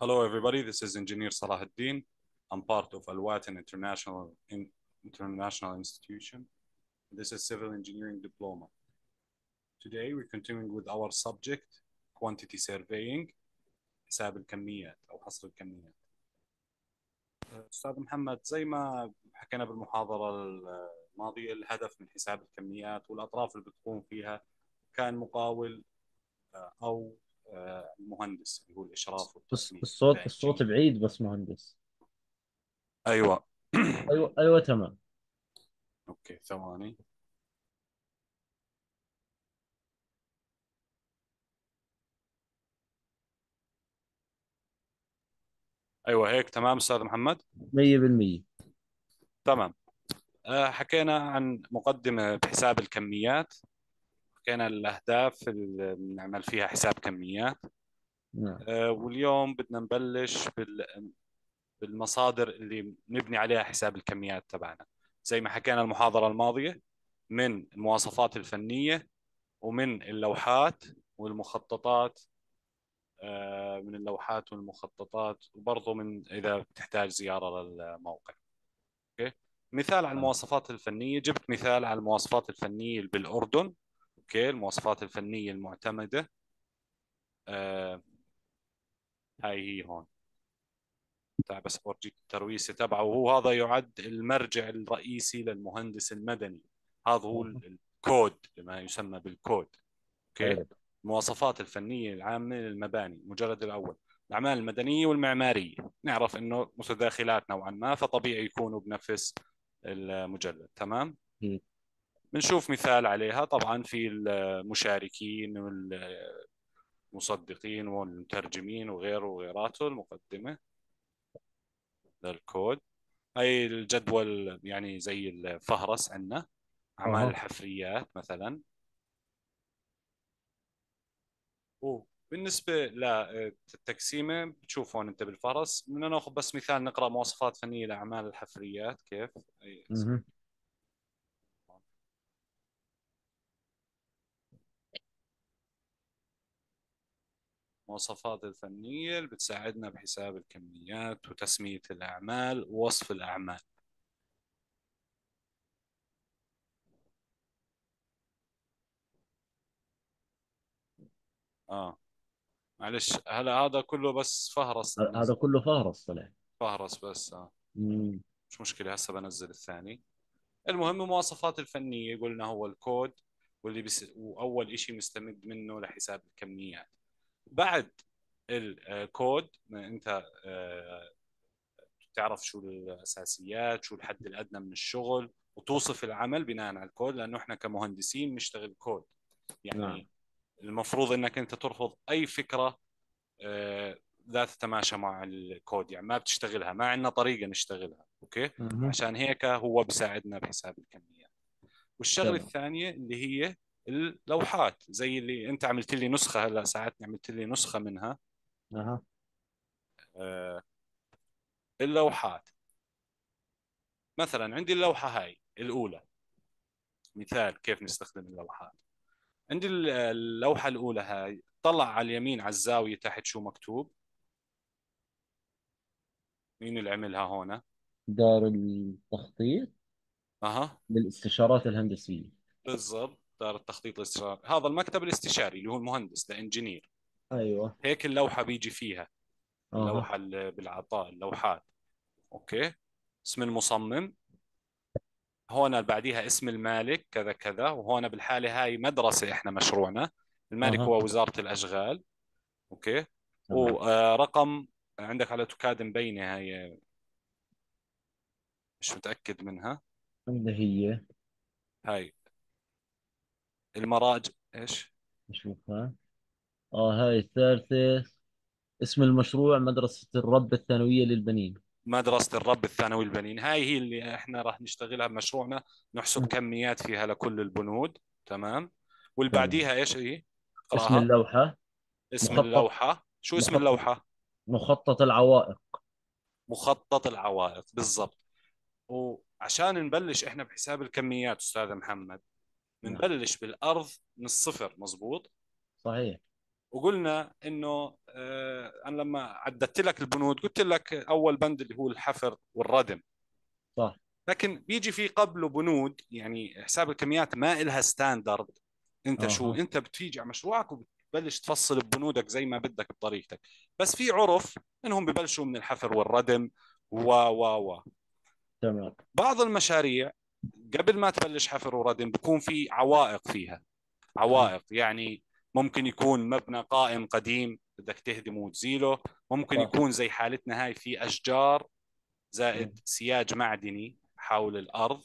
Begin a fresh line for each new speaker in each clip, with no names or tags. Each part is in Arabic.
Hello, everybody. This is Engineer Salahuddin. I'm part of Al Watan International in, International Institution. This is Civil Engineering Diploma. Today, we're continuing with our subject, Quantity Surveying, حساب الكميات أو حصر الكميات. أستاذ محمد زي ما حكينا بالمحاضرة الماضية الهدف من حساب الكميات والأطراف اللي بتقوم فيها كان مقاول آه، أو آه، المهندس اللي هو الإشراف
بس الصوت الصوت بعيد بس مهندس.
أيوه.
أيوه أيوه تمام.
أوكي ثواني. أيوه هيك تمام أستاذ محمد؟
100%
تمام. آه، حكينا عن مقدمة بحساب الكميات. حكينا الأهداف اللي بنعمل فيها حساب كميات
نعم.
آه، واليوم بدنا نبلش بال- بالمصادر اللي نبني عليها حساب الكميات تبعنا. زي ما حكينا المحاضرة الماضية من المواصفات الفنية ومن اللوحات والمخططات. آه، من اللوحات والمخططات وبرضه من إذا بتحتاج زيارة للموقع. أوكي؟ مثال على المواصفات الفنية جبت مثال على المواصفات الفنية بالأردن. okay المواصفات الفنية المعتمدة. آه، هاي هي هون. تعال بس أورجيك الترويسة تبعه. وهو هذا يعد المرجع الرئيسي للمهندس المدني. هذا هو الكود ما يسمى بالكود.
حلو.
المواصفات الفنية العامة للمباني المجلد الأول. الأعمال المدنية والمعمارية. نعرف أنه متداخلات نوعا ما فطبيعي يكونوا بنفس المجلد. تمام؟
أكيد.
بنشوف مثال عليها. طبعا في المشاركين والمصدقين والمترجمين وغيره وغيراته المقدمة. للكود هاي الجدول يعني زي الفهرس عندنا أعمال. الحفريات مثلا. وبالنسبة للتقسيمة بتشوف هون أنت بالفهرس. بدنا ناخذ بس مثال نقرأ مواصفات فنية لأعمال الحفريات كيف؟ المواصفات الفنية اللي بتساعدنا بحساب الكميات وتسمية الأعمال ووصف الأعمال. آه. معلش هلا هذا كله بس فهرس
هذا كله فهرس طلع.
فهرس بس آه.
مم.
مش مشكلة هسه بنزل الثاني. المهم المواصفات الفنية قلنا هو الكود واللي بس وأول إشي مستمد منه لحساب الكميات. بعد الكود ما أنت آه، تعرف شو الأساسيات شو الحد الأدنى من الشغل وتوصف العمل بناء على الكود لأنه إحنا كمهندسين نشتغل كود يعني
نعم.
المفروض إنك أنت ترفض أي فكرة آه، لا تتماشى مع الكود يعني ما بتشتغلها ما عندنا طريقة نشتغلها okay
مهم.
عشان هيك هو بيساعدنا بحساب الكميات
والشغلة.
الثانية اللي هي اللوحات زي اللي أنت عملت لي نسخة هلأ ساعتني عملت لي نسخة منها.
أها.
آه، اللوحات. مثلا عندي اللوحة هاي الأولى. مثال كيف نستخدم اللوحات. عندي اللوحة الأولى هاي طلع على اليمين على الزاوية تحت شو مكتوب؟ مين اللي عملها هون؟
دار التخطيط.
أها.
للاستشارات الهندسية.
بالضبط. دار التخطيط الاستشاري هذا المكتب الاستشاري اللي هو المهندس الانجينير
أيوه.
هيك اللوحة بيجي فيها. اللوحة اللي بالعطاء اللوحات. okay. اسم المصمم. هون بعديها اسم المالك كذا كذا. وهون بالحالة هاي مدرسة إحنا مشروعنا. المالك
أها.
هو وزارة الأشغال.
okay.
ورقم عندك على AutoCAD مبينة هاي. مش متأكد منها.
اللي هي.
هاي. المراجع إيش؟
نشوفها آه هاي الثالثة اسم المشروع مدرسة الرب الثانوية للبنين.
مدرسة الرب الثانوي البنين هاي هي اللي إحنا راح نشتغلها بمشروعنا نحسب. كميات فيها لكل البنود تمام؟ واللي بعديها إيش هي؟
اسم
اقراها
اللوحة.
اسم
مخطط-
اللوحة. شو اسم
مخطط.
اللوحة؟
مخطط العوائق.
مخطط العوائق بالضبط. وعشان نبلش إحنا بحساب الكميات أستاذ محمد. بنبلش بالأرض من الصفر مزبوط
صحيح.
وقلنا إنه آه أنا لما عددت لك البنود قلت لك أول بند اللي هو الحفر والردم.
صح.
لكن بيجي في قبله بنود يعني حساب الكميات ما إلها ستاندرد أنت
أها.
شو أنت بتيجي على مشروعك وبتبلش تفصل بنودك زي ما بدك بطريقتك. بس في عرف إنهم ببلشوا من الحفر والردم و و و.
تمام.
بعض المشاريع قبل ما تبلش حفر وردم بكون في عوائق فيها. عوائق يعني ممكن يكون مبنى قائم قديم بدك تهدمه وتزيله. ممكن. يكون زي حالتنا هاي في أشجار. زائد سياج معدني حول الأرض.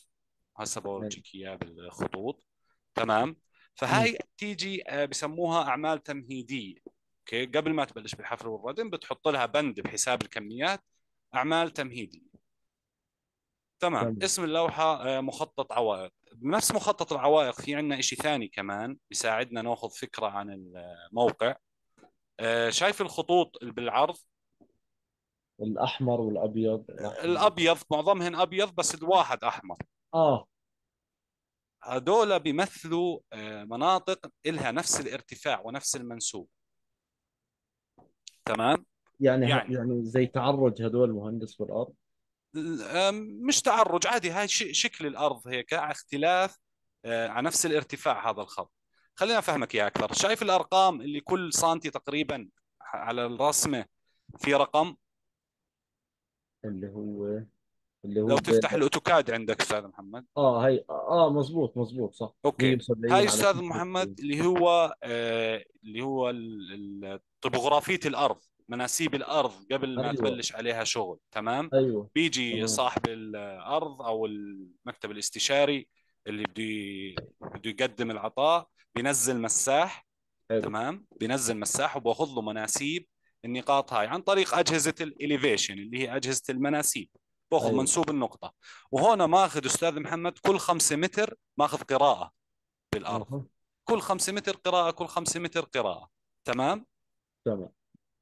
هسه بورجيك إياه بالخطوط. تمام؟ فهاي تيجي آه، بسموها أعمال تمهيدية. okay؟ قبل ما تبلش بالحفر والردم بتحط لها بند بحساب الكميات. أعمال تمهيدية. تمام
تمام.
اسم اللوحة آه، مخطط عوائق. بنفس مخطط العوائق في عندنا إشي ثاني كمان بيساعدنا ناخذ فكرة عن الموقع. آه، شايف الخطوط بالعرض؟
الأحمر والأبيض. الأحمر.
الأبيض معظمهن أبيض بس الواحد أحمر.
آه.
هذول بيمثلوا آه، مناطق إلها نفس الارتفاع ونفس المنسوب. تمام؟
يعني
يعني.
يعني, زي تعرج هذول مهندس بالأرض؟
آم، مش تعرج عادي هاي شكل الأرض هيك على اختلاف آه، على نفس الارتفاع هذا الخط. خلينا أفهمك إياه أكثر. شايف الأرقام اللي كل سنتي تقريبا على الرسمة في رقم؟
اللي هو اللي هو
لو تفتح الأوتوكاد عندك أستاذ محمد.
آه هي آه مزبوط مزبوط صح.
أوكي.
170
هاي أستاذ
76.
محمد اللي هو آه، اللي هو طبوغرافيه الأرض. مناسيب الأرض قبل ما
أيوة.
تبلش عليها شغل تمام؟
أيوه.
بيجي
تمام.
صاحب الأرض أو المكتب الاستشاري اللي بده بده يقدم العطاء بينزل مساح
حلو.
تمام؟ بينزل مساح وباخذ له مناسيب النقاط هاي عن طريق أجهزة الإليفيشن اللي هي أجهزة المناسيب. باخذ
أيوة.
منسوب النقطة. وهون ماخذ أستاذ محمد كل خمسة متر ماخذ قراءة بالأرض.
أها.
كل خمسة متر قراءة كل خمسة متر قراءة تمام؟
تمام.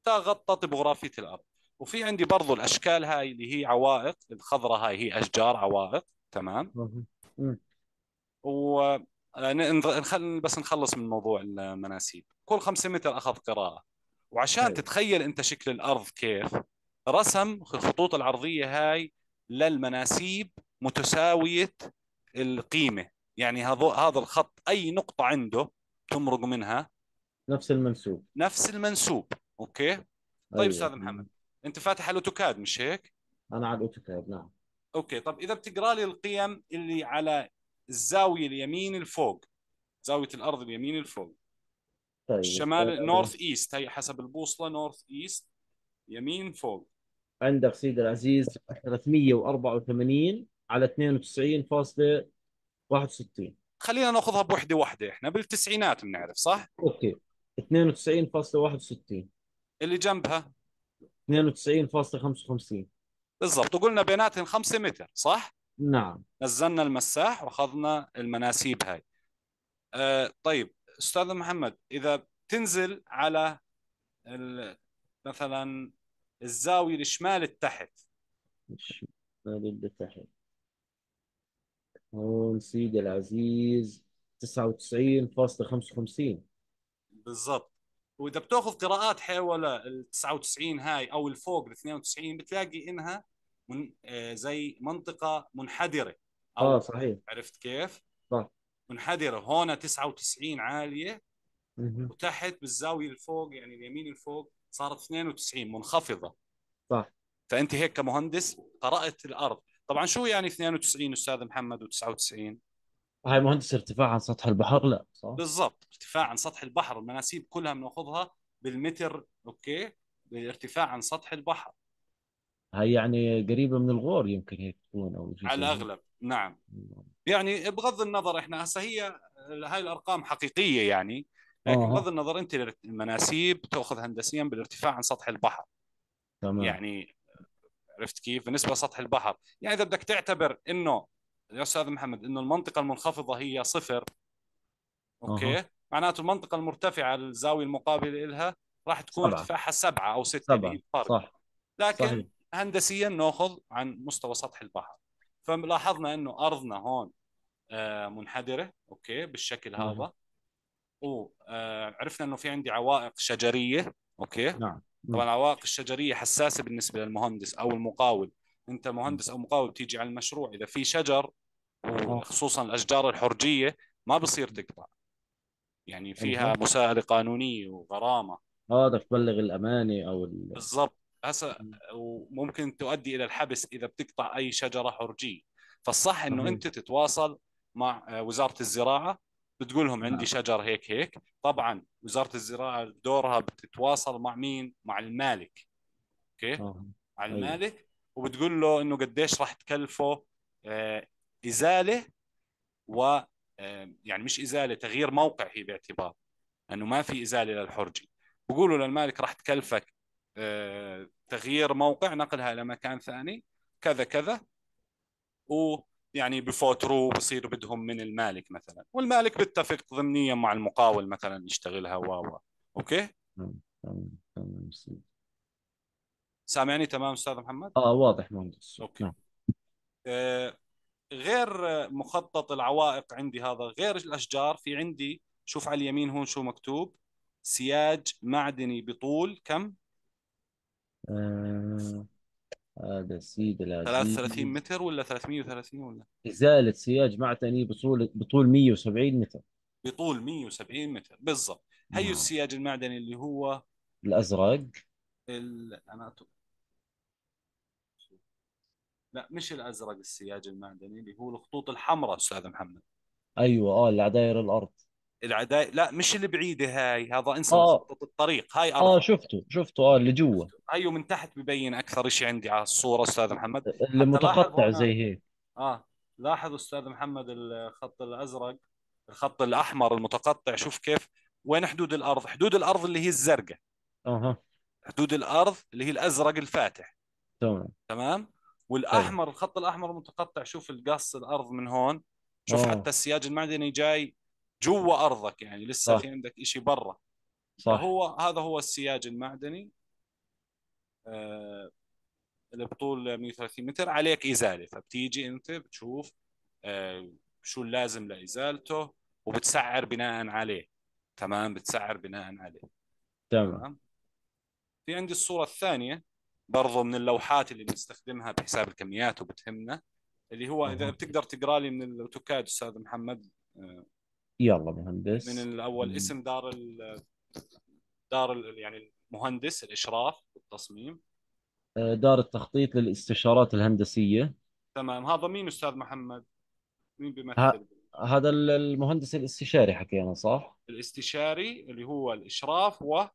غطى طبوغرافيه الأرض. وفي عندي برضو الأشكال هاي اللي هي عوائق الخضراء هاي هي أشجار عوائق تمام. و نخل بس نخلص من موضوع المناسيب. كل خمسة متر أخذ قراءة. وعشان
حلو.
تتخيل أنت شكل الأرض كيف رسم الخطوط العرضية هاي للمناسيب متساوية القيمة. يعني هذا هذا الخط أي نقطة عنده تمرق منها
نفس المنسوب.
نفس المنسوب. okay؟ طيب
أيوة.
أستاذ محمد أنت فاتح ال AutoCAD مش هيك؟
أنا على ال AutoCAD نعم.
okay طب إذا بتقرأ لي القيم اللي على الزاوية اليمين الفوق زاوية الأرض اليمين الفوق.
طيب
الشمال
آه،
north east هي حسب البوصلة north east يمين فوق.
عندك سيدي العزيز 384 على 92.61
خلينا نأخذها بوحدة واحدة إحنا بالتسعينات بنعرف صح؟
okay 92.61
اللي جنبها.
92.55
بالضبط. وقلنا بيناتهم خمسة متر صح؟
نعم.
نزلنا المساح وأخذنا المناسيب هاي. آه طيب أستاذ محمد إذا تنزل على ال- مثلا الزاوية الشمال التحت.
مش هذا اللي تحت. هون سيدي العزيز 99.55
بالضبط. وإذا بتأخذ قراءات حول ال 99 هاي أو الفوق ال 92 بتلاقي إنها من آه زي منطقة منحدرة. أو
آه صحيح.
عرفت كيف؟
صح
منحدرة. هون 99 عالية
مهم.
وتحت بالزاوية الفوق يعني اليمين الفوق صارت 92 منخفضة.
صح.
فأنت هيك كمهندس قرأت الأرض. طبعا شو يعني 92 أستاذ محمد و99
هاي مهندس ارتفاع عن سطح البحر لا صح؟
بالضبط ارتفاع عن سطح البحر المناسيب كلها بناخذها بالمتر أوكي؟ بالارتفاع عن سطح البحر.
هاي يعني قريبة من الغور يمكن هيك تكون أو
على. الأغلب نعم. يعني بغض النظر إحنا هسه هي هاي الأرقام حقيقية يعني لكن
آه.
بغض النظر أنت المناسيب تأخذ هندسيا بالارتفاع عن سطح البحر.
تمام.
يعني عرفت كيف؟ بالنسبة لسطح البحر. يعني إذا بدك تعتبر إنه يا أستاذ محمد إنه المنطقة المنخفضة هي صفر. أوكي؟
أها.
معناته المنطقة المرتفعة الزاوية المقابلة لها راح تكون
سبعة.
ارتفاعها سبعة أو ستة
سبعة. صح.
لكن
صحيح.
هندسيا نأخذ عن مستوى سطح البحر. فلاحظنا إنه أرضنا هون آه، منحدرة. okay؟ بالشكل
مم.
هذا. وعرفنا إنه في عندي عوائق شجرية. okay؟
نعم.
طبعا العوائق الشجرية حساسة بالنسبة للمهندس أو المقاول. أنت مهندس أو مقاول بتيجي على المشروع إذا في شجر وخصوصا الأشجار الحرجية ما بصير تقطع. يعني فيها مساءله قانونيه وغرامة.
آه بدك تبلغ الأمانة أو ال...
بالضبط. هسه وممكن تؤدي إلى الحبس إذا بتقطع أي شجرة حرجية. فالصح إنه أنت تتواصل مع وزارة الزراعة بتقول لهم عندي نعم. شجر هيك هيك. طبعا وزارة الزراعة دورها بتتواصل مع مين؟ مع المالك. أوكي؟ آه. مع أيوه. المالك. وبتقول له إنه قديش راح تكلفه آه إزالة و يعني مش إزالة تغيير موقع هي باعتبار انه ما في إزالة للحرجي بقولوا للمالك راح تكلفك آه تغيير موقع نقلها إلى مكان ثاني كذا كذا. و يعني بفوترو بصير بدهم من المالك مثلا. والمالك بيتفق ضمنيا مع المقاول مثلا يشتغلها و okay؟ سامعني تمام أستاذ محمد؟
آه واضح مهندس.
أوكي. نعم. آه غير مخطط العوائق عندي هذا غير الأشجار في عندي شوف على اليمين هون شو مكتوب سياج معدني بطول كم؟
آه هذا سيد العزيز.
33 متر ولا 330 ولا؟
إزالة سياج معدني بطول بطول 170 متر.
بطول 170 متر بالضبط. هي نعم. السياج المعدني اللي هو؟
الأزرق.
ال... أتو... لا مش الأزرق السياج المعدني اللي هو الخطوط الحمراء أستاذ محمد.
أيوة آه اللي على داير الأرض.
العداي لا مش اللي بعيدة هاي هذا انسى آه. مخطط الطريق هاي
أرض. آه شفته شفته آه اللي جوا.
هيو من تحت ببين أكثر شيء عندي على الصورة أستاذ محمد.
اللي متقطع زي هيك.
آه لاحظ أستاذ محمد الخط الأزرق الخط الأحمر المتقطع شوف كيف. وين حدود الأرض؟ حدود الأرض اللي هي الزرقاء.
أها.
حدود الأرض اللي هي الأزرق الفاتح.
تمام.
تمام؟ والأحمر طيب. الخط الأحمر المتقطع شوف القص الأرض من هون. شوف أوه. حتى السياج المعدني جاي جوا أرضك يعني لسه في عندك شيء برا. صح. فهو هذا هو السياج المعدني. آه اللي بطول 130 متر. عليك إزالة. فبتيجي أنت بتشوف آه شو اللازم لإزالته وبتسعر بناء عليه. تمام؟ بتسعر بناء عليه.
تمام؟
في عندي الصورة الثانية. برضو من اللوحات اللي بنستخدمها بحساب الكميات وبتهمنا اللي هو إذا بتقدر تقرأ لي من الأوتوكاد أستاذ محمد آه،
يلا مهندس.
من الأول اسم دار ال دار ال يعني المهندس الإشراف والتصميم.
آه، دار التخطيط للاستشارات الهندسية.
تمام. هذا مين أستاذ محمد؟ مين بيمثل؟
ه... هذا المهندس الاستشاري حكينا صح؟
الاستشاري اللي هو الإشراف و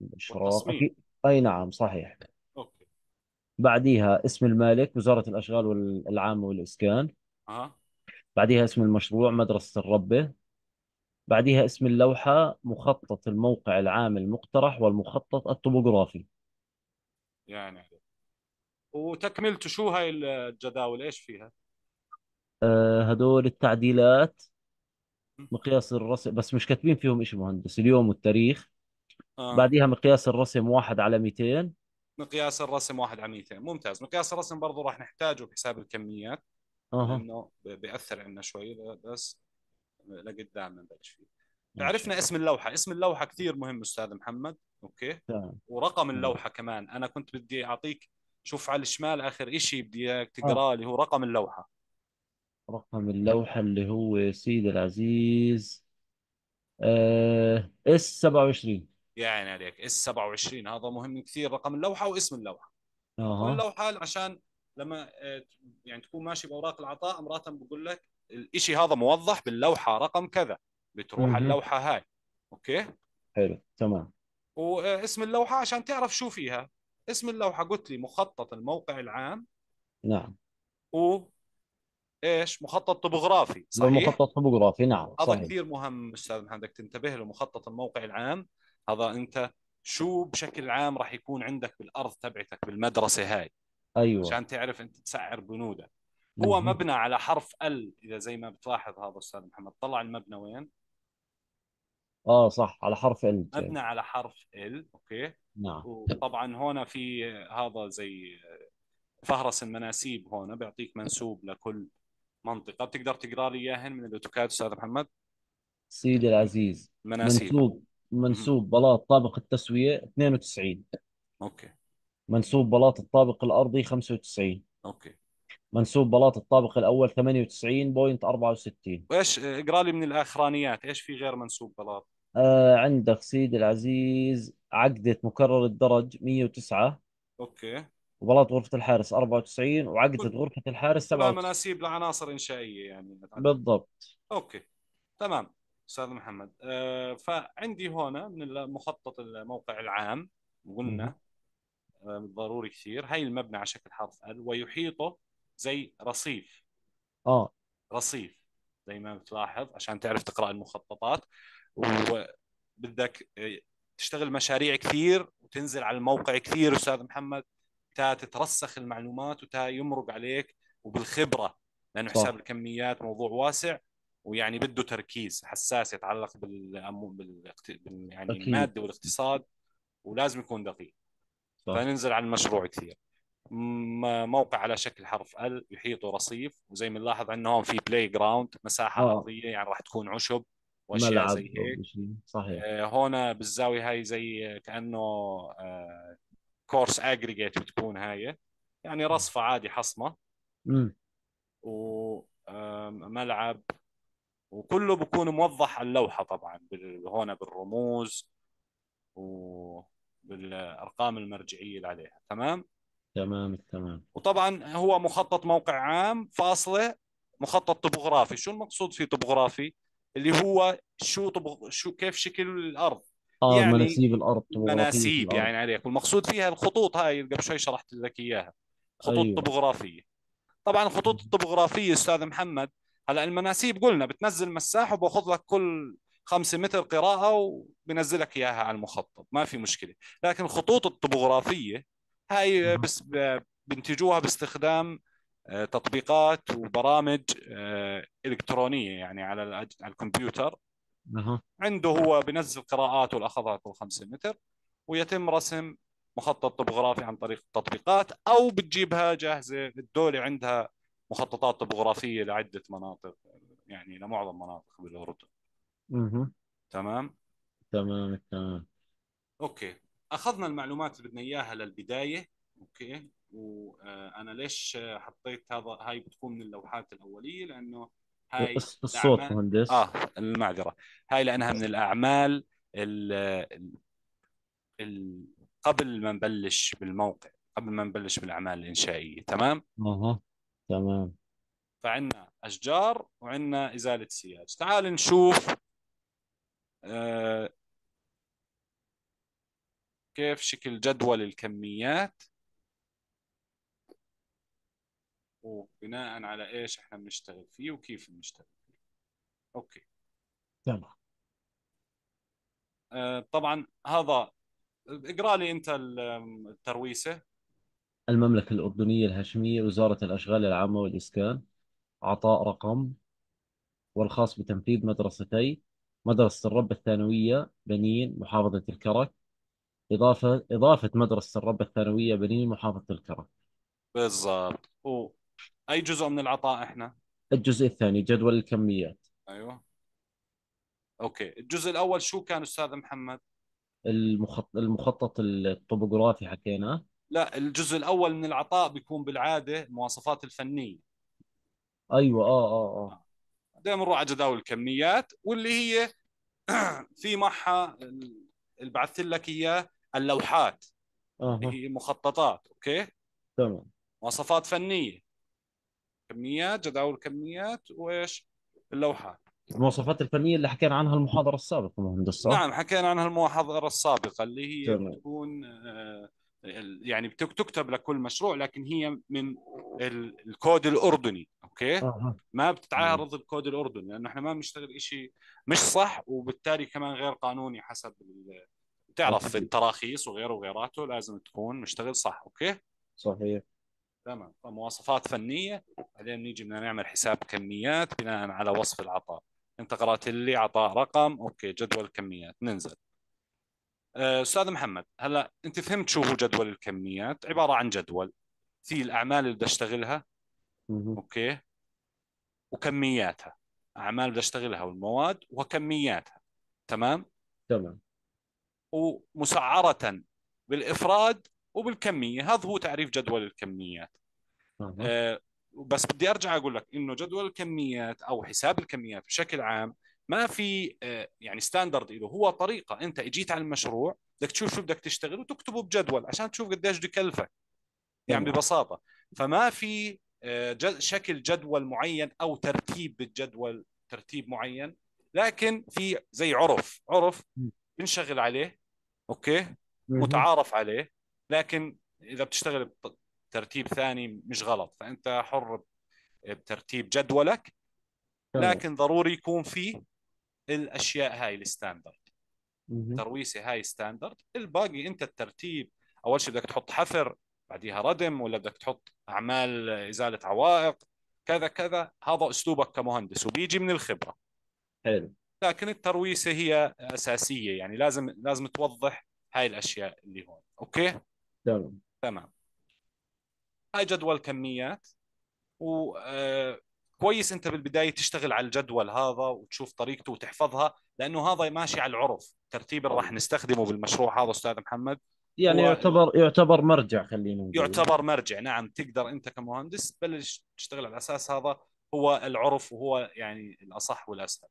الإشراف أكيد. أي نعم صحيح.
أوكي.
بعديها اسم المالك وزارة الأشغال العامه والإسكان.
أها.
بعديها اسم المشروع مدرسة الربة بعديها اسم اللوحة مخطط الموقع العام المقترح والمخطط الطبوغرافي
يعني. وتكملته شو هاي الجداول؟ إيش فيها؟
آه هدول التعديلات مقياس الرسم بس مش كاتبين فيهم شيء مهندس. اليوم والتاريخ. آه. بعديها مقياس الرسم واحد على 200
مقياس الرسم واحد على 200 ممتاز. مقياس الرسم برضه راح نحتاجه بحساب الكميات
أه.
لأنه بيأثر عندنا شوي بس لقدام نبلش فيه. عرفنا اسم اللوحة. اسم اللوحة كثير مهم أستاذ محمد. okay.
تمام.
ورقم اللوحة كمان. أنا كنت بدي أعطيك شوف على الشمال آخر شيء بدي إياك تقرأه اللي هو رقم اللوحة.
رقم اللوحة اللي هو سيدي العزيز آه S 27
يعني عليك. S 27 هذا مهم كثير رقم اللوحة واسم اللوحة.
أه.
اللوحه عشان لما آه، يعني تكون ماشي بأوراق العطاء مرات بقول لك الشيء هذا موضح باللوحة رقم كذا بتروح على اللوحة هاي. okay؟
حلو تمام.
واسم اللوحة عشان تعرف شو فيها. اسم اللوحة قلت لي مخطط الموقع العام.
نعم.
و إيش؟ مخطط طبوغرافي صحيح؟
مخطط طبوغرافي نعم
هذا كثير مهم أستاذ محمد بدك تنتبه له مخطط الموقع العام. هذا أنت شو بشكل عام راح يكون عندك بالأرض تبعتك بالمدرسة هاي؟
أيوه.
عشان تعرف أنت تسعر بنوده. هو مبنى على حرف L إذا زي ما بتلاحظ هذا أستاذ محمد. طلع المبنى وين؟
آه صح على حرف L.
مبنى على حرف L okay.
نعم.
وطبعا هون في هذا زي فهرس المناسيب هون بيعطيك منسوب لكل منطقة. بتقدر تقرأ لي إياهن من ال AutoCAD أستاذ محمد؟
سيدي العزيز
مناسيب.
منسوب. منسوب بلاط طابق التسوية 92
okay.
منسوب بلاط الطابق الأرضي 95
okay.
منسوب بلاط الطابق الأول 98.64
وإيش اقرأ لي من الآخرانيات إيش في غير منسوب بلاط؟
آه عندك سيدي العزيز عقدة مكرر الدرج 109
okay.
وبلاط غرفة الحارس 94 وعقدة
كل
غرفة الحارس
كلها
97
مناسيب لعناصر إنشائية يعني.
بالضبط.
okay. تمام. أستاذ محمد. آه فعندي هنا من مخطط الموقع العام. قلنا آه ضروري كثير. هاي المبنى على شكل حرف ال ويحيطه زي رصيف.
آه.
رصيف زي ما بتلاحظ عشان تعرف تقرأ المخططات. وبدك تشتغل مشاريع كثير وتنزل على الموقع كثير أستاذ محمد. تا تترسخ المعلومات وتا يمرق عليك وبالخبرة
لأنه
حساب الكميات موضوع واسع. ويعني بده تركيز حساس يتعلق بال, بال... بال... يعني
أكيد.
المادة والاقتصاد ولازم يكون دقيق.
صح.
فننزل على المشروع كثير. م- موقع على شكل حرف L يحيطه رصيف وزي ما نلاحظ عندنا هون في playground مساحة
آه.
أرضية يعني راح تكون عشب وأشياء
ملعب
زي هيك.
صحيح.
آه، هون بالزاوية هاي زي كأنه coarse aggregate بتكون هاي. يعني رصفة عادي حصمة.
امم
وملعب وكله بكون موضح على اللوحة طبعا هون بالرموز وبالارقام المرجعية اللي عليها. تمام؟
تمام تمام.
وطبعا هو مخطط موقع عام فاصلة مخطط طبوغرافي. شو المقصود فيه طبوغرافي؟ اللي هو شو طبغ... شو كيف شكل الأرض.
آه
يعني
مناسيب طبوغرافية
مناسيب
الأرض.
يعني عليك. والمقصود فيها الخطوط هاي اللي قبل شوي شرحت لك إياها. خطوط
أيوه.
طبوغرافية. طبعا الخطوط الطبوغرافيه أستاذ محمد هلا المناسيب قلنا بتنزل مساح وباخذ لك كل خمسة متر قراءة وبنزلك إياها على المخطط ما في مشكلة. لكن الخطوط الطبوغرافية هاي بس بنتجوها باستخدام آه، تطبيقات وبرامج آه، إلكترونية يعني على الكمبيوتر. عنده هو بنزل قراءات والأخذات الخمسة متر ويتم رسم مخطط طبوغرافي عن طريق التطبيقات أو بتجيبها جاهزة الدولة عندها مخططات طبوغرافية لعدة مناطق يعني لمعظم مناطق بالأردن.
مهم.
تمام؟
تمام تمام.
okay. أخذنا المعلومات اللي بدنا إياها للبداية. okay. وأنا ليش حطيت هذا هاي بتكون من اللوحات الأولية؟ لأنه هاي
الص- الصوت
الأعمال
مهندس.
آه المعذرة. هاي لأنها من الأعمال ال... ال... قبل ما نبلش بالموقع قبل ما نبلش بالأعمال الإنشائية. تمام؟
أها. تمام.
فعندنا أشجار وعندنا إزالة سياج. تعال نشوف آه كيف شكل جدول الكميات. وبناء على إيش إحنا بنشتغل فيه وكيف بنشتغل فيه. أوكي.
تمام.
آه طبعا هذا اقرأ لي أنت ال- الترويسة.
المملكة الأردنية الهاشمية وزارة الأشغال العامة والإسكان عطاء رقم والخاص بتنفيذ مدرستي مدرسة الربة الثانوية بنين محافظة الكرك إضافة إضافة مدرسة الربة الثانوية بنين محافظة الكرك.
بالضبط. واي جزء من العطاء إحنا؟
الجزء الثاني جدول الكميات.
أيوه. okay. الجزء الأول شو كان أستاذ محمد؟
المخطط المخطط الطبوغرافي حكيناه.
لا الجزء الأول من العطاء بيكون بالعادة المواصفات الفنية.
أيوة آه آه آه.
دائما نروح على جداول الكميات واللي هي في معها اللي بعثت لك إياه اللوحات. اللي
أها.
هي مخططات okay؟
تمام.
مواصفات فنية. كميات جداول كميات وإيش؟ اللوحات.
المواصفات الفنية اللي حكينا عنها المحاضرة السابقة مهندس صح؟
نعم حكينا عنها المحاضرة السابقة اللي هي
تمام.
بتكون آه، يعني تكتب لكل مشروع لكن هي من ال- الكود الأردني okay؟
أها
ما
تمام
بتتعارض الكود الأردني لأنه إحنا ما بنشتغل شيء مش صح وبالتالي كمان غير قانوني حسب بتعرف التراخيص وغيره وغيراته لازم تكون مشتغل صح okay؟
صحيح.
تمام. فمواصفات فنية بعدين نيجي بدنا نعمل حساب كميات بناء على وصف العطاء. أنت قرأت لي عطاء رقم okay جدول كميات ننزل. آه، أستاذ محمد هلا أنت فهمت شو هو جدول الكميات؟ عبارة عن جدول. في الأعمال اللي بدي
أشتغلها.
okay؟ وكمياتها. أعمال بدي أشتغلها والمواد وكمياتها تمام؟
تمام.
ومسعرة بالإفراد وبالكمية. هذا هو تعريف جدول الكميات.
أها.
آه، بس بدي أرجع أقول لك إنه جدول الكميات أو حساب الكميات بشكل عام ما في آه، يعني ستاندرد له هو طريقة أنت إجيت على المشروع بدك تشوف شو بدك تشتغل وتكتبه بجدول عشان تشوف قديش بده يكلفك. يعني
تمام.
ببساطة. فما في آه، شكل جدول معين أو ترتيب بالجدول ترتيب معين. لكن في زي عرف. عرف. بنشغل عليه
okay.
متعارف عليه. لكن إذا بتشتغل بترتيب ثاني مش غلط. فأنت حر بترتيب جدولك. لكن ضروري يكون فيه الأشياء هاي ال
standard.
ترويسة هاي standard. الباقي أنت الترتيب. أول شيء بدك تحط حفر بعديها ردم ولا بدك تحط أعمال إزالة عوائق. كذا كذا. هذا أسلوبك كمهندس وبيجي من الخبرة.
حلو.
لكن الترويسة هي أساسية يعني لازم لازم توضح هاي الأشياء اللي هون. أوكي؟
تمام.
تمام. هاي جدول كميات وكويس أنت بالبداية تشتغل على الجدول هذا وتشوف طريقته وتحفظها لأنه هذا ماشي على العرف. الترتيب اللي راح نستخدمه بالمشروع هذا أستاذ محمد.
يعني
هو-
يعتبر يعتبر مرجع خلينا نقول.
يعتبر مرجع نعم. تقدر أنت كمهندس تبلش تشتغل على الاساس هذا هو العرف وهو يعني الأصح والأسهل.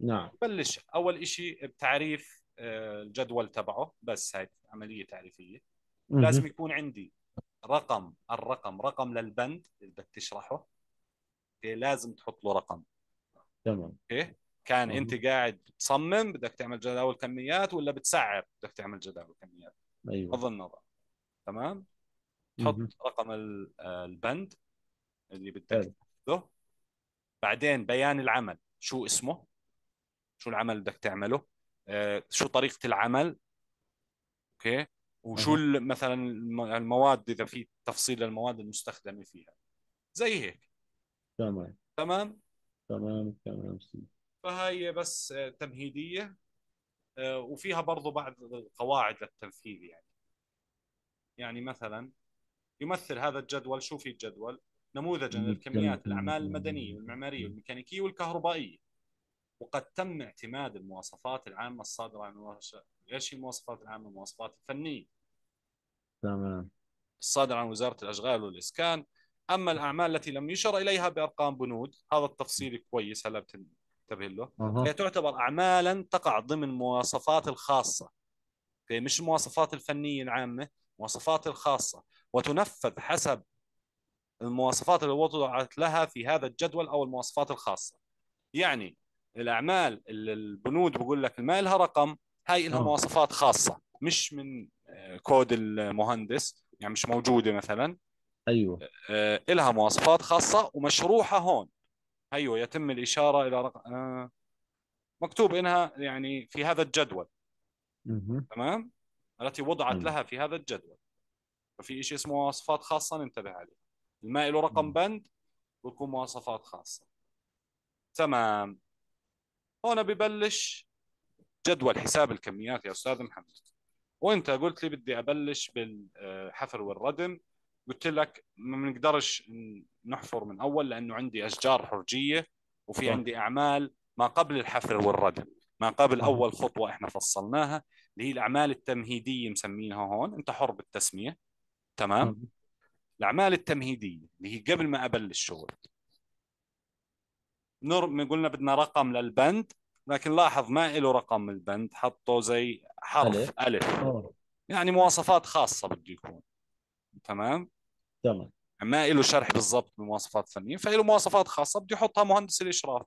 نعم.
بلش أول شيء بتعريف آه، الجدول تبعه. بس هاي عملية
تعريفية.
لازم يكون عندي رقم الرقم رقم للبند اللي بدك تشرحه. لازم تحط له رقم.
تمام.
أوكي كان
مهم.
أنت قاعد تصمم بدك تعمل جداول كميات ولا بتسعر بدك تعمل جداول كميات؟
أيوه.
بغض النظر. تمام؟ تحط
مهم.
رقم آه، البند اللي بدك. تاخذه بعدين بيان العمل. شو اسمه؟ شو العمل اللي بدك تعمله؟ آه، شو طريقة العمل؟ okay؟ وشو مثلا الم- المواد إذا في تفصيل للمواد المستخدمة فيها. زي هيك.
تمام.
تمام؟
تمام تمام.
فهي بس آه، تمهيدية آه، وفيها برضو بعض القواعد للتنفيذ يعني. يعني مثلا يمثل هذا الجدول شو في الجدول؟ نموذجا للكميات الأعمال المدنية والمعمارية والميكانيكية والكهربائية. وقد تم اعتماد المواصفات العامة الصادرة عن إيش هي المواصفات العامة؟ المواصفات الفنية.
تمام.
الصادرة عن وزارة الأشغال والإسكان. أما الأعمال التي لم يشر إليها بأرقام بنود هذا التفصيل كويس هلا بتنتبه له. هي تعتبر أعمال لا تقع ضمن مواصفات الخاصة. okay، مش المواصفات الفنية العامة مواصفات الخاصة. وتنفذ حسب المواصفات اللي وضعت لها في هذا الجدول أو المواصفات الخاصة. يعني الأعمال اللي البنود بقول لك ما لها رقم هاي لها
آه.
مواصفات خاصة مش من آه، كود المهندس يعني مش موجودة مثلا.
أيوه.
آه، إلها مواصفات خاصة ومشروحة هون. أيوة يتم الإشارة إلى رقم آه، مكتوب إنها يعني في هذا الجدول.
مهم.
تمام؟ التي وضعت
أيوة.
لها في هذا الجدول. ففي شيء اسمه مواصفات خاصة ننتبه عليه. الماء له رقم
مم.
بند بيكون مواصفات خاصة. تمام. هون ببلش جدول حساب الكميات يا أستاذ محمد. وأنت قلت لي بدي أبلش بالحفر والردم. قلت لك ما بنقدرش نحفر من أول لأنه عندي أشجار حرجية وفي. عندي أعمال ما قبل الحفر والردم ما قبل. أول خطوة إحنا فصلناها اللي هي الأعمال التمهيدية مسمينها هون أنت حر بالتسمية تمام. الأعمال التمهيدية اللي هي قبل ما أبلش شغل نر قلنا بدنا رقم للبند لكن لاحظ ما له رقم البند حطه زي حرف
ألف.
ألف. يعني مواصفات خاصة بده يكون تمام
تمام.
ما له شرح بالضبط بالمواصفات الفنية فله مواصفات خاصة بده يحطها مهندس الإشراف.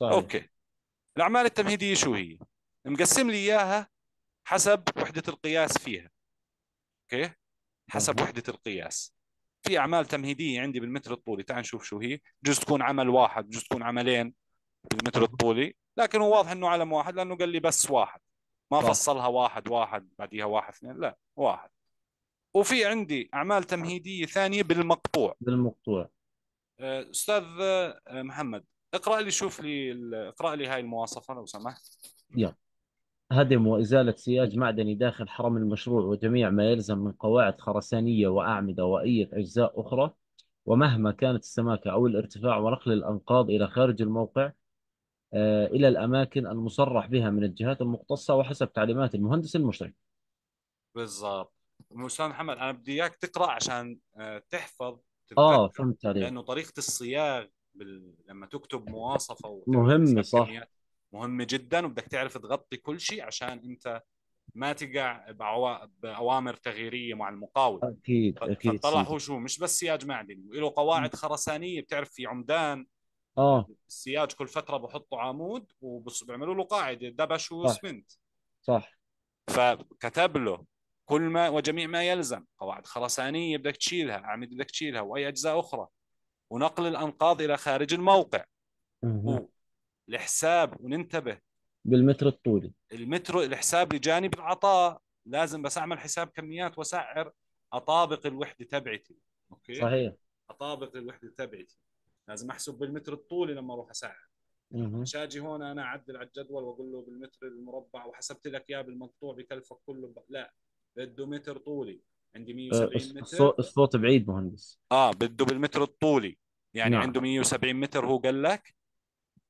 صحيح
okay. الأعمال التمهيدية شو هي؟ مقسم لي إياها حسب وحدة القياس فيها. okay؟ حسب. وحدة القياس. في أعمال تمهيدية عندي بالمتر الطولي تعال نشوف شو هي. بجوز تكون عمل واحد بجوز تكون عملين بالمتر الطولي. لكن هو واضح إنه علم واحد لأنه قال لي بس واحد. ما
صح.
فصلها واحد واحد بعديها واحد اثنين لا واحد. وفي عندي أعمال تمهيدية ثانية بالمقطوع.
بالمقطوع.
أه، أستاذ أه، محمد اقرأ لي شوف لي اقرأ لي هاي المواصفة لو سمحت.
هدم وإزالة سياج معدني داخل حرم المشروع وجميع ما يلزم من قواعد خرسانية وأعمدة وأية أجزاء أخرى ومهما كانت السماكة أو الارتفاع ونقل الأنقاض إلى خارج الموقع آه، إلى الأماكن المصرح بها من الجهات المختصة وحسب تعليمات المهندس المشرف.
بالضبط. أستاذ محمد أنا بدي إياك تقرأ عشان آه، تحفظ تتذكر.
فهمت عليك.
لأنه طريقة الصياغ بال... لما تكتب
مواصفة
حساب
صح
مهمة جدا وبدك تعرف تغطي كل شيء عشان أنت ما تقع بأوا... بأوامر تغييرية مع المقاول.
أكيد
ف-
أكيد
فاطلع
سيدي
هو شو مش بس سياج معدني وله قواعد خرسانية بتعرف في عمدان
آه.
السياج كل فترة بحطوا عمود وبيعملوا له قاعدة دبش
صح.
واسمنت
صح.
فكتب له كل ما وجميع ما يلزم. قواعد خرسانية بدك تشيلها أعمدة بدك تشيلها وأي أجزاء أخرى. ونقل الأنقاض إلى خارج الموقع.
مه.
والحساب وننتبه.
بالمتر الطولي.
المترو الحساب لجانب العطاء. لازم بس أعمل حساب كميات وأسعر أطابق الوحدة تبعتي. أوكي؟
صحيح.
أطابق الوحدة تبعتي. لازم أحسب بالمتر الطولي لما أروح اسعر
مه.
مش أجي هون أنا أعدل على الجدول وأقول له بالمتر المربع وحسبت لك إياه بالمقطوع بكلفك كله. لا. بده متر طولي. عندي
آه،
170 متر.
الصوت بعيد مهندس.
آه بده بالمتر الطولي. يعني
نعم.
عنده 170 متر هو قال لك.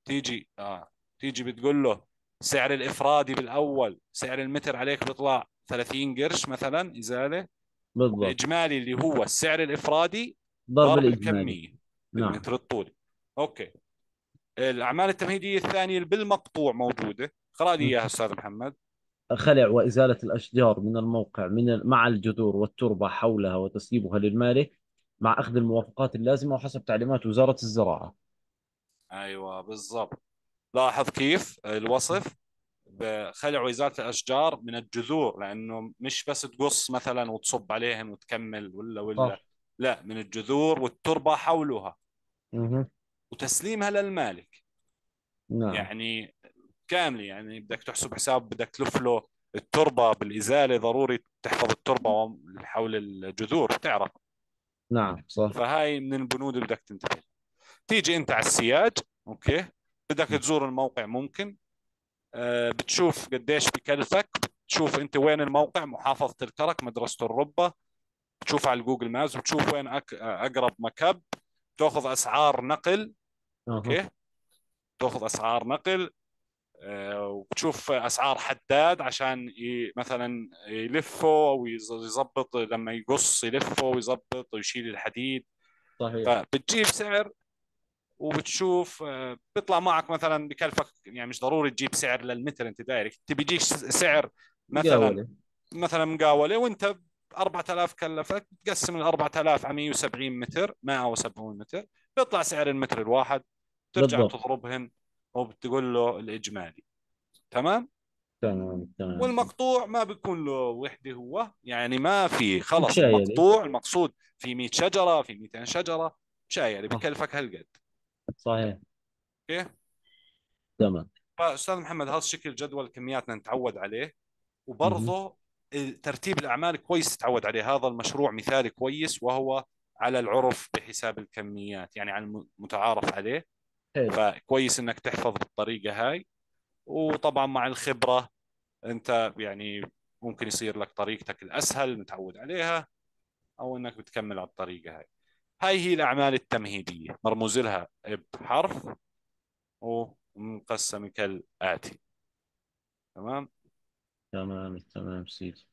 تيجي آه تيجي بتقول له سعر الإفرادي بالأول سعر المتر عليك بيطلع 30 قرش مثلا إزالة.
بالضبط.
الاجمالي اللي هو السعر الإفرادي
ضرب
الكمية
نعم.
بالمتر الطولي. أوكي. الأعمال التمهيدية الثانية اللي بالمقطوع موجودة. اقرا لي إياها أستاذ محمد.
خلع وإزالة الأشجار من الموقع من مع الجذور والتربة حولها وتسييبها للمالك مع أخذ الموافقات اللازمة وحسب تعليمات وزارة الزراعة.
أيوه بالضبط. لاحظ كيف الوصف؟ بخلع وإزالة الأشجار من الجذور لأنه مش بس تقص مثلا وتصب عليهم وتكمل ولا ولا
صح.
لا من الجذور والتربة حولها.
مه.
وتسليمها للمالك.
نعم.
يعني كاملة يعني بدك تحسب حساب بدك تلف له التربة بالإزالة ضروري تحفظ التربة حول الجذور بتعرف
نعم صح.
فهاي من البنود اللي بدك تنتبه. تيجي أنت على السياج okay؟ بدك تزور الموقع ممكن. آه بتشوف قديش بكلفك بتشوف أنت وين الموقع محافظة الكرك مدرسة الربة. بتشوف على ال Google Maps بتشوف وين أك... أقرب مكب. تاخذ أسعار نقل. okay؟ تاخذ أسعار نقل. وبتشوف أسعار حداد عشان. مثلا يلفه أو يظبط لما يقص يلفه ويظبط ويشيل الحديد
صحيح
فبتجيب سعر وبتشوف آه، بيطلع معك مثلا بكلفك يعني مش ضروري تجيب سعر للمتر أنت دايركت تبي يجيك سعر مثلا
مقاولة
مثلا مقاولة وأنت 4000 كلفك تقسم ال 4000 على 170 متر 170 متر بيطلع سعر المتر الواحد ترجع
بالضبط.
تضربهن وبتقول له الإجمالي. تمام؟
تمام تمام.
والمقطوع ما بيكون له وحدة هو. يعني ما في خلص. المقطوع المقصود في 100 شجرة في 200 شجرة. مشايلة بكلفك هالقد.
صحيح.
أوكي؟
تمام.
فاستاذ محمد هذا الشكل جدول كمياتنا نتعود عليه وبرضه ترتيب الأعمال كويس تتعود عليه. هذا المشروع مثالي كويس وهو على العرف بحساب الكميات يعني على المتعارف عليه.
حلو.
فكويس إنك تحفظ بالطريقة هاي. وطبعا مع الخبرة أنت يعني ممكن يصير لك طريقتك الأسهل متعود عليها أو إنك بتكمل على الطريقة هاي. هاي هي الأعمال التمهيدية. مرموز لها بحرف ومقسمه كالاتي تمام؟
تمام تمام سيدي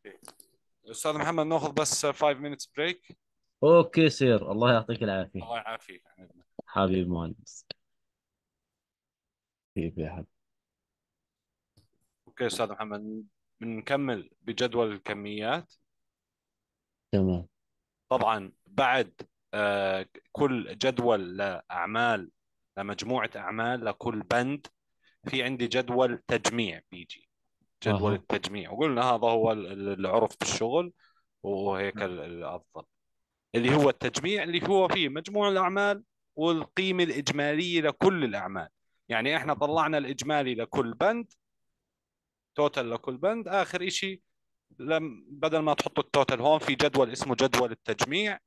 أستاذ محمد نأخذ بس 5 minutes بريك
okay sir. الله يعطيك العافية.
الله يعافيك.
حبيب مهندس. كيف يا حبيبي؟
okay أستاذ محمد بنكمل بجدول الكميات.
تمام.
طبعا بعد آه، كل جدول لأعمال لمجموعة أعمال لكل بند في عندي جدول تجميع بيجي. جدول
أها.
التجميع. وقلنا هذا هو ال- ال- العرف بالشغل وهيك ال- الأفضل. اللي هو التجميع اللي هو فيه مجموع الأعمال والقيمة الإجمالية لكل الأعمال. يعني إحنا طلعنا الإجمالي لكل بند total لكل بند. آخر شيء لم بدل ما تحط ال total هون في جدول اسمه جدول التجميع.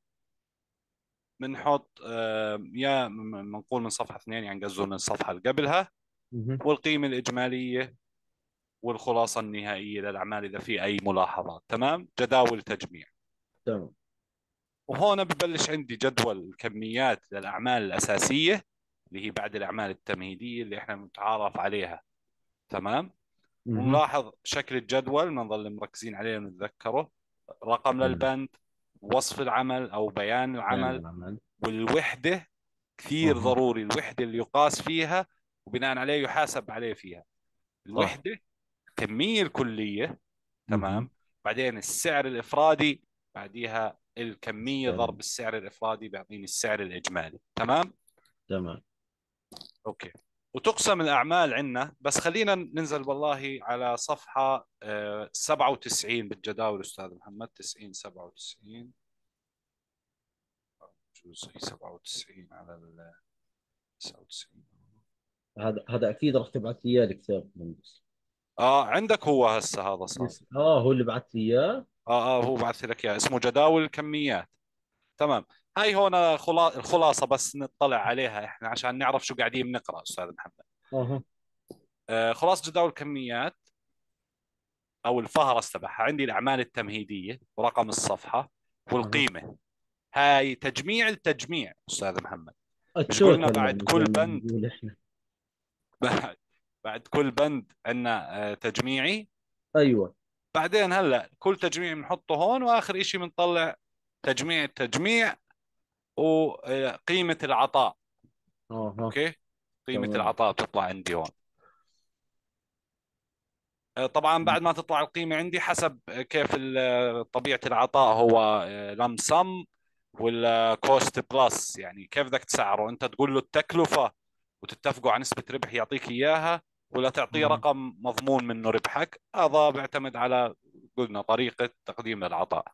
بنحط آه، يا بنقول من صفحة اثنين يعني قصده من الصفحه اللي قبلها. والقيمة الإجمالية والخلاصة النهائية للأعمال إذا في أي ملاحظات. تمام؟ جداول تجميع
تمام.
وهون ببلش عندي جدول الكميات للأعمال الأساسية. اللي هي بعد الأعمال التمهيدية اللي إحنا متعارف عليها تمام. ونلاحظ شكل الجدول بنظل مركزين عليه ونتذكره رقم. للبند وصف العمل أو بيان العمل والوحدة كثير
أها.
ضروري الوحدة اللي يقاس فيها وبناء عليه يحاسب عليه فيها الوحدة الكميه الكلية تمام. بعدين السعر الإفرادي بعديها
الكمية.
ضرب السعر الإفرادي بيعطيني السعر الإجمالي تمام
تمام
أوكي. وتقسم الأعمال عندنا بس خلينا ننزل والله على صفحة آه، 97 بالجداول أستاذ محمد. 90 97 جزء 97 على ال 99
هذا هذا أكيد راح تبعث لي إياه الكتاب مهندس.
آه عندك هو هسه هذا صار.
آه هو اللي بعث لي إياه.
آه آه هو بعث لك إياه. اسمه جداول الكميات. تمام. هاي هون خلا... الخلاصة بس نطلع عليها إحنا عشان نعرف شو قاعدين بنقرأ أستاذ محمد.
أها.
آه خلاص جداول الكميات أو الفهرس تبعها. عندي الأعمال التمهيدية ورقم الصفحة والقيمة. هاي تجميع التجميع أستاذ محمد. مش قلنا بعد كل بند. بعد بعد كل بند عندنا تجميعي.
أيوه.
بعدين هلا كل تجميع بنحطه هون وآخر شيء بنطلع تجميع التجميع. وقيمه العطاء.
أها
أوكي؟ قيمة
تمام.
العطاء بتطلع عندي هون. آه، طبعا بعد ما تطلع القيمة عندي حسب كيف ال- طبيعة العطاء هو lump sum ولا cost plus يعني كيف بدك تسعره؟ أنت تقول له التكلفة وتتفقوا على نسبة ربح يعطيك إياها ولا تعطيه
مم.
رقم مضمون منه ربحك؟ هذا بيعتمد على قلنا طريقة تقديم العطاء.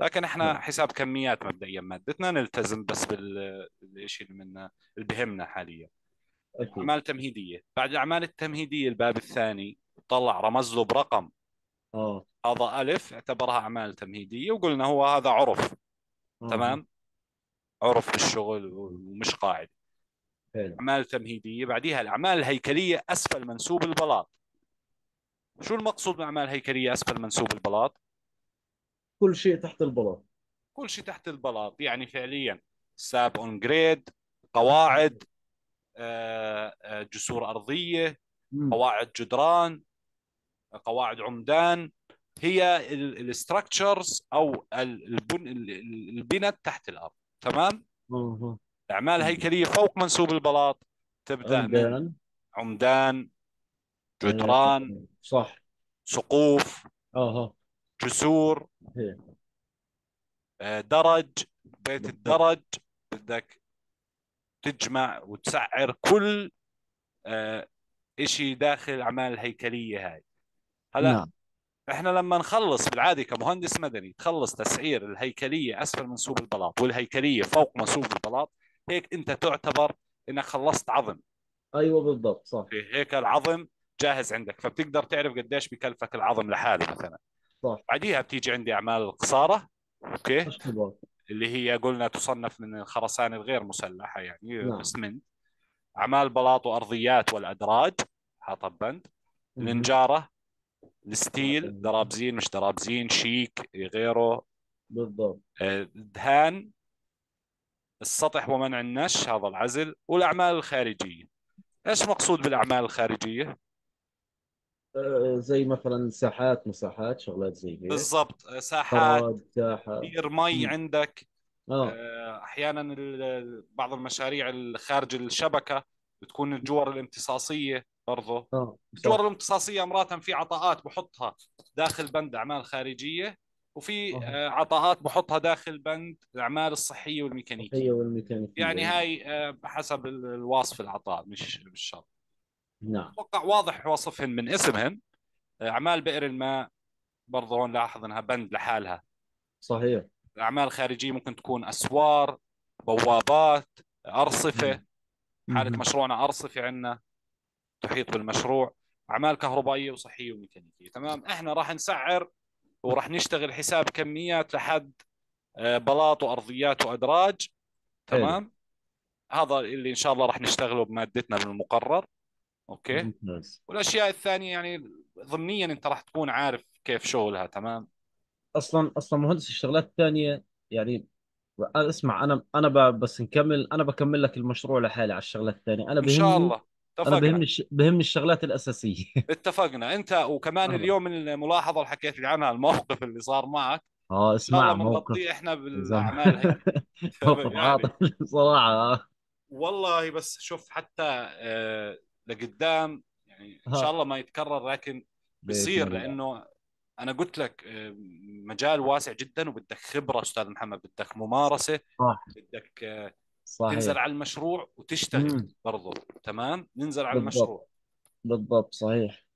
لكن إحنا
نعم.
حساب كميات مبدئيا مادتنا نلتزم بس بالشيء اللي منا اللي بهمنا حاليا أعمال تمهيدية. بعد الأعمال التمهيدية الباب الثاني طلع رمز له برقم.
آه.
هذا ألف اعتبرها أعمال تمهيدية وقلنا هو هذا عرف.
آه.
تمام؟ عرف بالشغل ومش قاعدة
حلو.
أعمال تمهيدية. بعديها الأعمال الهيكلية أسفل منسوب البلاط. شو المقصود باعمال هيكلية أسفل منسوب البلاط؟
كل شيء تحت البلاط.
كل شيء تحت البلاط يعني فعليا slab on grade قواعد آه، آه، جسور
أرضية.
قواعد جدران قواعد عمدان. هي ال substructures أو ال- البن ال- ال- البنى تحت الأرض تمام؟
أها.
الأعمال الهيكليه فوق منسوب البلاط تبدأ من
عمدان.
عمدان جدران
صح.
سقوف.
أها.
جسور
هي
آه، درج بيت. الدرج بدك تجمع وتسعر كل آه، إشي داخل الأعمال الهيكلية هاي. هلا
نعم.
إحنا لما نخلص بالعادة كمهندس مدني تخلص تسعير الهيكلية أسفل منسوب البلاط والهيكلية فوق منسوب البلاط هيك أنت تعتبر إنك خلصت عظم.
أيوه بالضبط صح.
هيك العظم جاهز عندك. فبتقدر تعرف قديش بكلفك العظم لحاله مثلا.
صح.
بعديها بتيجي عندي أعمال القصاره
أوكي؟
اللي هي قلنا تصنف من الخرسانة الغير مسلحة يعني
نعم.
اسمنت أعمال بلاط وأرضيات والأدراج حاطه بند. النجاره ال steel
تمام.
درابزين مش درابزين شبك غيره.
بالضبط.
آه، دهان السطح ومنع النش هذا العزل والأعمال الخارجية. إيش مقصود بالأعمال الخارجية؟
آه، زي مثلا ساحات مساحات شغلات زي هيك.
بالضبط. آه، ساحات بير مي. عندك. آه. آه، أحيانا بعض المشاريع خارج الشبكة بتكون الجور الامتصاصية برضه
صح.
الامتصاصية امرات في عطاءات بحطها داخل بند أعمال خارجية وفي. آه، عطاءات بحطها داخل بند الأعمال الصحية والميكانيكية.
هي والميكانيكية.
يعني هاي آه، حسب ال- الوصف العطاء مش مش شرط.
نعم.
أتوقع واضح وصفهن من اسمهن. آه، أعمال بئر الماء برضه هون لاحظ إنها بند لحالها.
صحيح.
الاعمال الخارجيه ممكن تكون أسوار بوابات أرصفة. حاله
مهم.
مشروعنا أرصفة عندنا تحيط بالمشروع. أعمال كهربائية وصحية وميكانيكية. تمام. إحنا راح نسعر وراح نشتغل حساب كميات لحد آه، بلاط وأرضيات وأدراج. تمام. هذا اللي إن شاء الله راح نشتغله بمادتنا بالمقرر أوكي.
ممتاز
والأشياء الثانية يعني ضمنيا أنت راح تكون عارف كيف شغلها تمام؟
أصلا أصلا مهندس الشغلات الثانية يعني اسمع أنا أنا ب- بس نكمل أنا بكمل لك المشروع لحالي على الشغلات الثانية. أنا
إن شاء
بهمني
الله.
أنا
اتفقنا.
بهمني الش... بهمني الشغلات الأساسية.
اتفقنا. أنت وكمان
آه
اليوم الملاحظة اللي حكيت لي عنها الموقف اللي صار معك. آه
اسمع موقف.
إحنا. بالأعمال
موقف
يعني.
عاطفي صراحة آه.
والله بس شوف حتى آه، لقدام يعني إن شاء الله ما يتكرر لكن
الله.
لأنه أنا قلت لك آه، مجال واسع جدا وبدك خبرة أستاذ محمد بدك ممارسة
صح.
بدك آه، تنزل
صحيح
على المشروع وتشتغل
امم
برضه تمام؟ ننزل على
بالضبط.
المشروع.
بالضبط صحيح.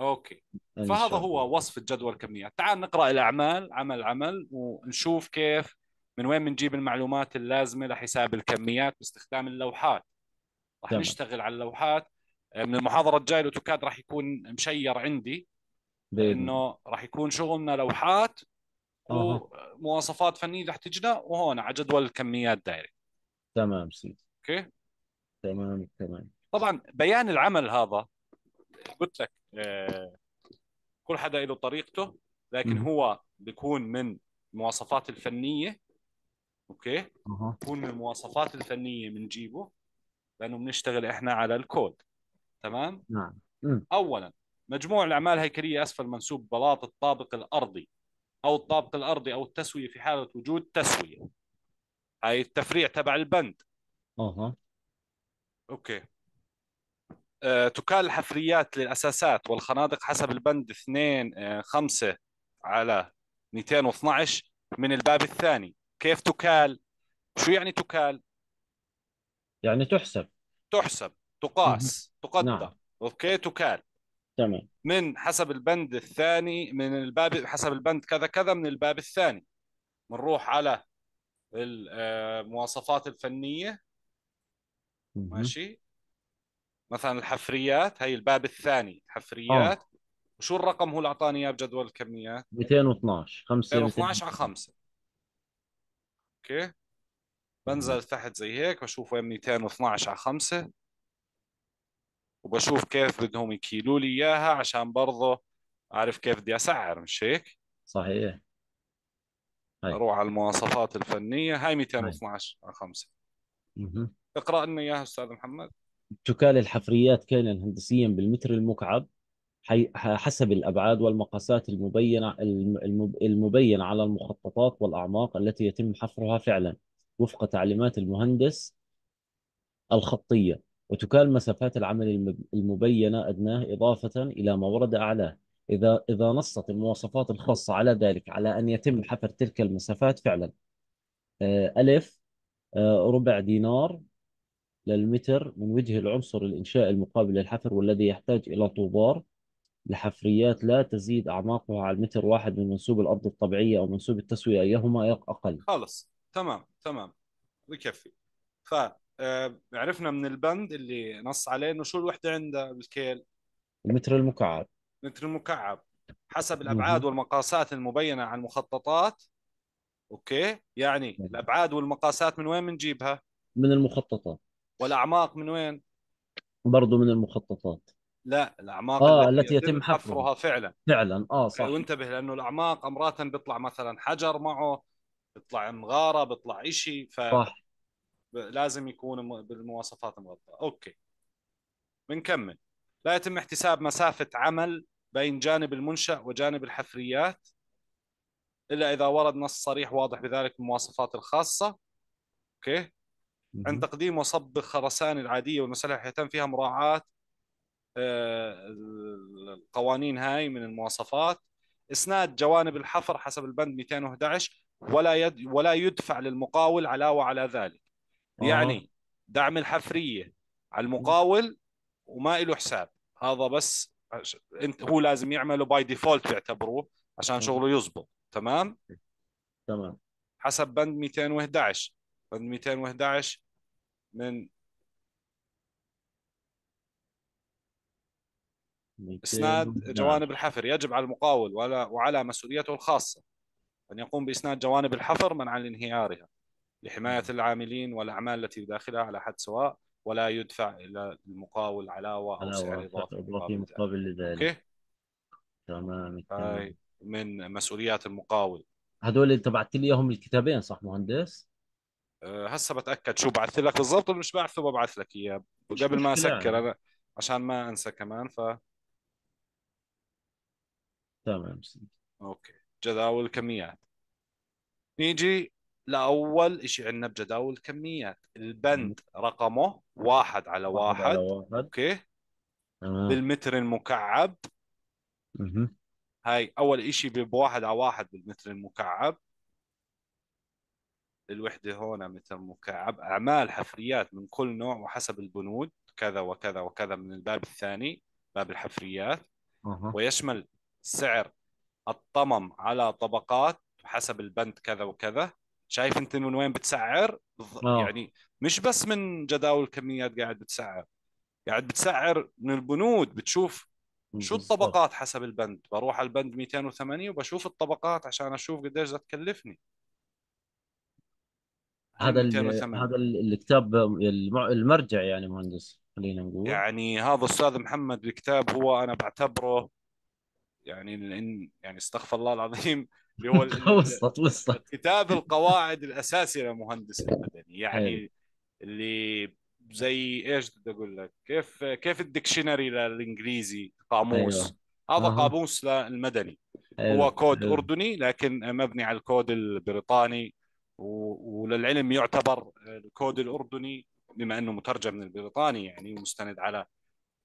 أوكي.
فهذا هو وصف الجدول الكميات تعال نقرأ الأعمال عمل عمل ونشوف كيف من وين بنجيب المعلومات اللازمة لحساب الكميات باستخدام اللوحات. راح
تمام.
نشتغل على اللوحات. من المحاضرة الجاية ال AutoCAD راح يكون م
share عندي
لأنه راح يكون شغلنا لوحات ومواصفات فنية رح تجينا وهون على جدول الكميات direct.
تمام سيدي.
أوكي؟
تمام تمام.
طبعا بيان العمل هذا قلت لك آه، كل حدا له طريقته لكن
مهم.
هو بيكون من المواصفات الفنية
أوكي؟
بيكون من المواصفات الفنية بنجيبه لأنه بنشتغل إحنا على الكود. تمام؟
نعم.
اولا مجموع الأعمال الهيكلية أسفل منسوب بلاط الطابق الأرضي أو الطابق الأرضي أو التسوية في حالة وجود تسوية. هاي التفريع تبع البند.
أها.
أوكي. أه تكال الحفريات للأساسات والخنادق حسب البند 2 أه 5 على 212 من الباب الثاني. كيف تكال؟ شو يعني تكال؟
يعني تحسب.
تحسب. تقاس تقدر
نعم.
أوكي؟ تكال.
تمام.
من حسب البند الثاني من الباب حسب البند كذا كذا من الباب الثاني. بنروح على المواصفات الفنية.
مهم.
ماشي. مثلا الحفريات هي الباب الثاني. حفريات. وشو الرقم؟ هو اللي أعطاني إياه بجدول الكميات.
212 5
212 على
212
5
أوكي.
بنزل تحت زي هيك بشوف وين 212 على 5 وبشوف كيف بدهم يكيلوا لي إياها عشان برضه أعرف كيف بدي أسعر مش هيك؟
صحيح. هاي.
أروح على المواصفات الفنية. هاي
هاي.
212 على 5
مهم.
اقرأ لنا إياها أستاذ محمد.
تكال الحفريات كيلا هندسيا بالمتر المكعب. حسب الأبعاد والمقاسات المبينة الم- الم- المبينة على المخططات والأعماق التي يتم حفرها فعلا. وفق تعليمات المهندس الخطية. وتكال مسافات العمل الم- المبينة أدناه إضافة إلى ما ورد أعلاه. إذا إذا نصت المواصفات الخاصة على ذلك على أن يتم حفر تلك المسافات فعلا آه، ألف آه، ربع دينار للمتر من وجه العنصر الإنشائي المقابل للحفر والذي يحتاج إلى طوبار لحفريات لا تزيد أعماقها على المتر واحد من منسوب الأرض الطبيعية أو منسوب التسوية أيهما أقل؟
خلص تمام تمام بكفي ف عرفنا من البند اللي نص عليه إنه شو الوحدة عندها بالكيل؟
المتر المكعب.
متر مكعب حسب
الأبعاد.
والمقاسات المبينة على المخططات. أوكي؟ يعني الأبعاد والمقاسات من وين بنجيبها
من المخططات.
والأعماق من وين؟
برضو من المخططات.
لا الأعماق
آه
التي
التي
يتم
حفرها.
فعلا.
فعلا. آه صح.
وانتبه لأنه الأعماق امرات بيطلع مثلا حجر معه بيطلع مغاره بيطلع إشي
صح.
فلازم يكون بالمواصفات مغطاه أوكي. بنكمل. لا يتم احتساب مسافة عمل بين جانب المنشأ وجانب الحفريات إلا إذا ورد نص صريح واضح بذلك بالمواصفات الخاصة. أوكي. عند. تقديم وصب الخرسانة العادية والمسلحة يتم فيها مراعاة آه، القوانين هاي من المواصفات. إسناد جوانب الحفر حسب البند 211 ولا يد ولا يدفع للمقاول علاوة على ذلك.
آه.
يعني دعم الحفرية على المقاول وما له حساب. هذا بس إنت هو لازم يعمله by default بيعتبروه عشان. شغله يزبط. تمام؟
تمام.
حسب بند 211 بند 211 من إسناد
211
جوانب الحفر. يجب على المقاول ولا وعلى مسؤوليته الخاصة أن يقوم بإسناد جوانب الحفر منعا لانهيارها لحماية العاملين والأعمال التي بداخلها على حد سواء ولا يدفع إلى المقاول علاوة أو سعر إضافي مقابل ذلك.
مقابل لذلك.
أوكي؟
تمام
هاي من مسؤوليات المقاول.
هذول أنت بعت لي إياهم الكتابين صح مهندس؟
أه هسه بتأكد شو بعثت لك بالضبط ولا مش بعثه ببعث لك
إياه.
قبل ما
أسكر
أنا عشان ما أنسى كمان ف
تمام
أوكي. جداول الكميات. نيجي لأول إشي عندنا بجداول الكميات. البند رقمه واحد على
واحد على
واحد. أوكي.
تمام.
بالمتر المكعب.
مهم.
هاي أول إشي بواحد على واحد بالمتر المكعب. الوحدة هون متر مكعب. أعمال حفريات من كل نوع وحسب البنود. كذا وكذا وكذا من الباب الثاني باب الحفريات.
أها.
ويشمل سعر الطمم على طبقات حسب البند كذا وكذا. شايف انت من وين بتسعر؟
آه.
يعني مش بس من جداول الكميات قاعد بتسعر. قاعد بتسعر من البنود بتشوف شو الطبقات حسب البند. بروح على البند 208 وبشوف الطبقات عشان أشوف قديش بدها تكلفني.
هذا ال...
208
هذا ال- الكتاب المرجع يعني مهندس خلينا نقول.
يعني هذا أستاذ محمد الكتاب هو أنا بعتبره يعني يعني استغفر الله العظيم اللي هو
وصلت وصلت
كتاب القواعد الأساسي للمهندس المدني. يعني اللي زي إيش بدي أقول لك؟ كيف كيف ال dictionary
للإنجليزي؟
قاموس. هذا
أها.
قاموس للمدني.
حلو
هو كود
حلو.
أردني لكن مبني على الكود البريطاني. و- وللعلم يعتبر الكود الأردني بما إنه مترجم من البريطاني يعني ومستند على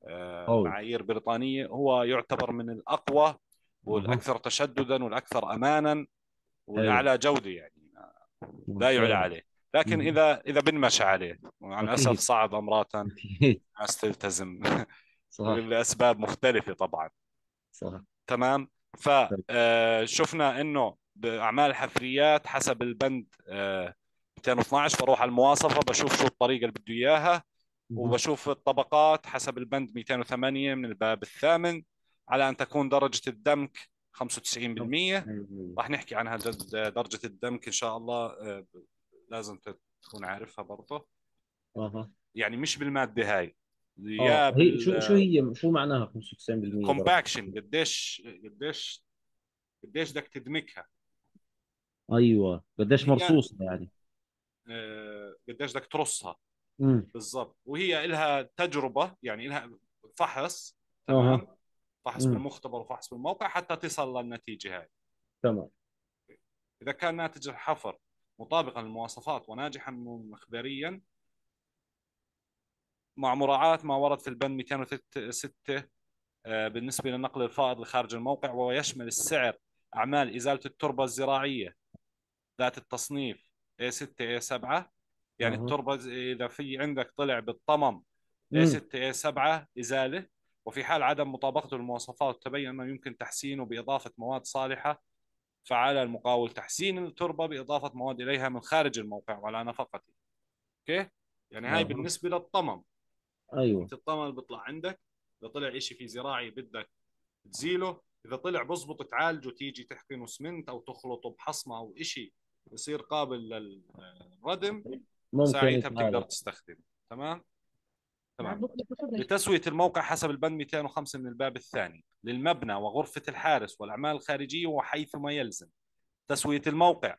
آه، معايير بريطانية هو يعتبر من
الأقوى
والأكثر تشددا والأكثر امانا والاعلى جوده يعني لا يعلى عليه. لكن. إذا إذا بنمشى عليه ومع
الأسف
صعب امراتا الناس تلتزم.
صح.
لأسباب مختلفة طبعا.
صح.
تمام؟ فشفنا إنه بأعمال الحفريات حسب البند آه، 212 بروح على المواصفة بشوف شو الطريقة اللي بده
إياها.
وبشوف الطبقات حسب البند 208 من الباب الثامن. على أن تكون درجة الدمك 95%
أيوة.
راح نحكي عنها جد درجة الدمك إن شاء الله آه، لازم تكون عارفها برضه.
أها.
يعني مش بالمادة هاي يا
هي شو شو هي شو معناها 95% درجة؟
بالكومباكشن قديش قديش قديش بدك تدمكها.
أيوه قديش
هي
مرصوصة يعني.
آه، قديش بدك ترصها. بالضبط. وهي لها تجربة يعني لها فحص تمام؟ فحص
امم
بالمختبر وفحص بالموقع حتى تصل للنتيجه هاي
تمام.
إذا كان ناتج الحفر مطابقا للمواصفات وناجحا مخبريا مع مراعاة ما ورد في البند 206 آه، بالنسبة للنقل الفائض لخارج الموقع ويشمل السعر أعمال إزالة التربة الزراعية ذات التصنيف A6 A7 يعني التربة إذا في عندك طلع بالطمم
امم
A6 A7 إزالة وفي حال عدم مطابقته للمواصفات تبين أنه يمكن تحسينه بإضافة مواد صالحة فعلى المقاول تحسين التربة بإضافة مواد إليها من خارج الموقع وعلى نفقته أوكي؟ يعني هاي
أها
بالنسبة للطمم.
أيوه.
أنت الطمم اللي بيطلع عندك إذا طلع إشي في زراعي بدك تزيله إذا طلع بزبط تعالجه تيجي تحقنه اسمنت أو تخلطه بحصمة أو إشي يصير قابل للردم ساعتها بتقدر تستخدمه. تمام؟ تمام. لتسوية الموقع حسب البند 205 من الباب الثاني للمبنى وغرفة الحارس والأعمال الخارجية وحيثما يلزم. تسوية الموقع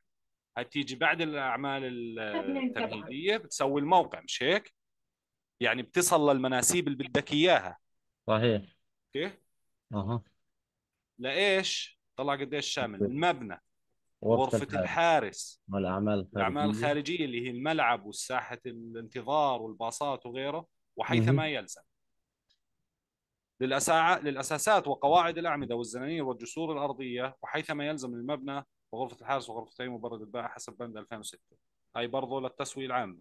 هاي بتيجي بعد الأعمال التمهيدية بتسوي الموقع مش هيك؟ يعني بتصل للمناسيب اللي بدك إياها.
صحيح.
أوكي؟
أها.
لإيش؟ طلع قديش شامل؟ المبنى
غرفة
غرفة
الحارس.
الحارس.
والأعمال
الأعمال
الخارجية.
الخارجية اللي هي الملعب والساحة الانتظار والباصات وغيره. وحيث. ما يلزم. للأساع... للأساسات وقواعد الأعمدة والزنانير والجسور الأرضية وحيث ما يلزم المبنى وغرفة الحارس وغرفتي مبرد الباء حسب بند 2006 هاي برضو للتسوية العامة.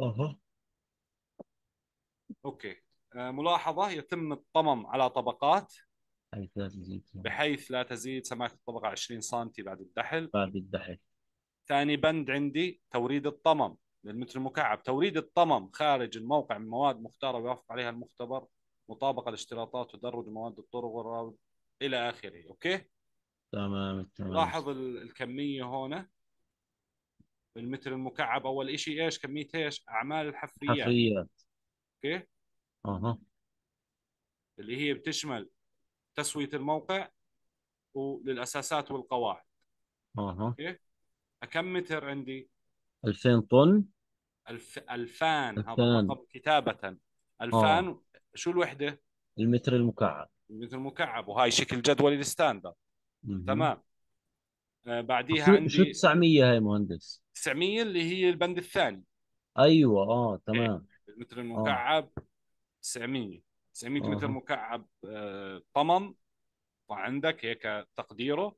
أها.
أوكي. آه، ملاحظة يتم الطمم على طبقات بحيث لا تزيد سماكة الطبقة 20 سم بعد الدحل.
بعد الدحي
ثاني بند عندي توريد الطمم. للمتر المكعب. توريد الطمم خارج الموقع من مواد مختارة ويوافق عليها المختبر مطابقة لاشتراطات تدرج مواد الطرق والروابط إلى آخره. أوكي؟
تمام تمام.
لاحظ ال- الكمية هنا. المتر المكعب أول إشي إيش؟ كمية إيش؟ أعمال الحفريات.
حفريات.
أوكي؟
أها.
اللي هي بتشمل تسوية الموقع وللأساسات والقواعد.
أها.
أوكي؟ كم متر عندي؟
2000 طن.
ألف ألفان. هذا
2000
الرقم كتابة. ألفان. شو الوحدة؟
المتر المكعب.
المتر المكعب. وهاي شكل جدول الستاندرد
مهم.
تمام. آه بعديها
شو شو
عندي
900 هاي مهندس؟
900 اللي هي البند الثاني.
أيوه آه
إيه.
تمام
المتر
آه.
المكعب 900 900 متر
آه
مكعب آه طمم. وعندك هيك تقديره.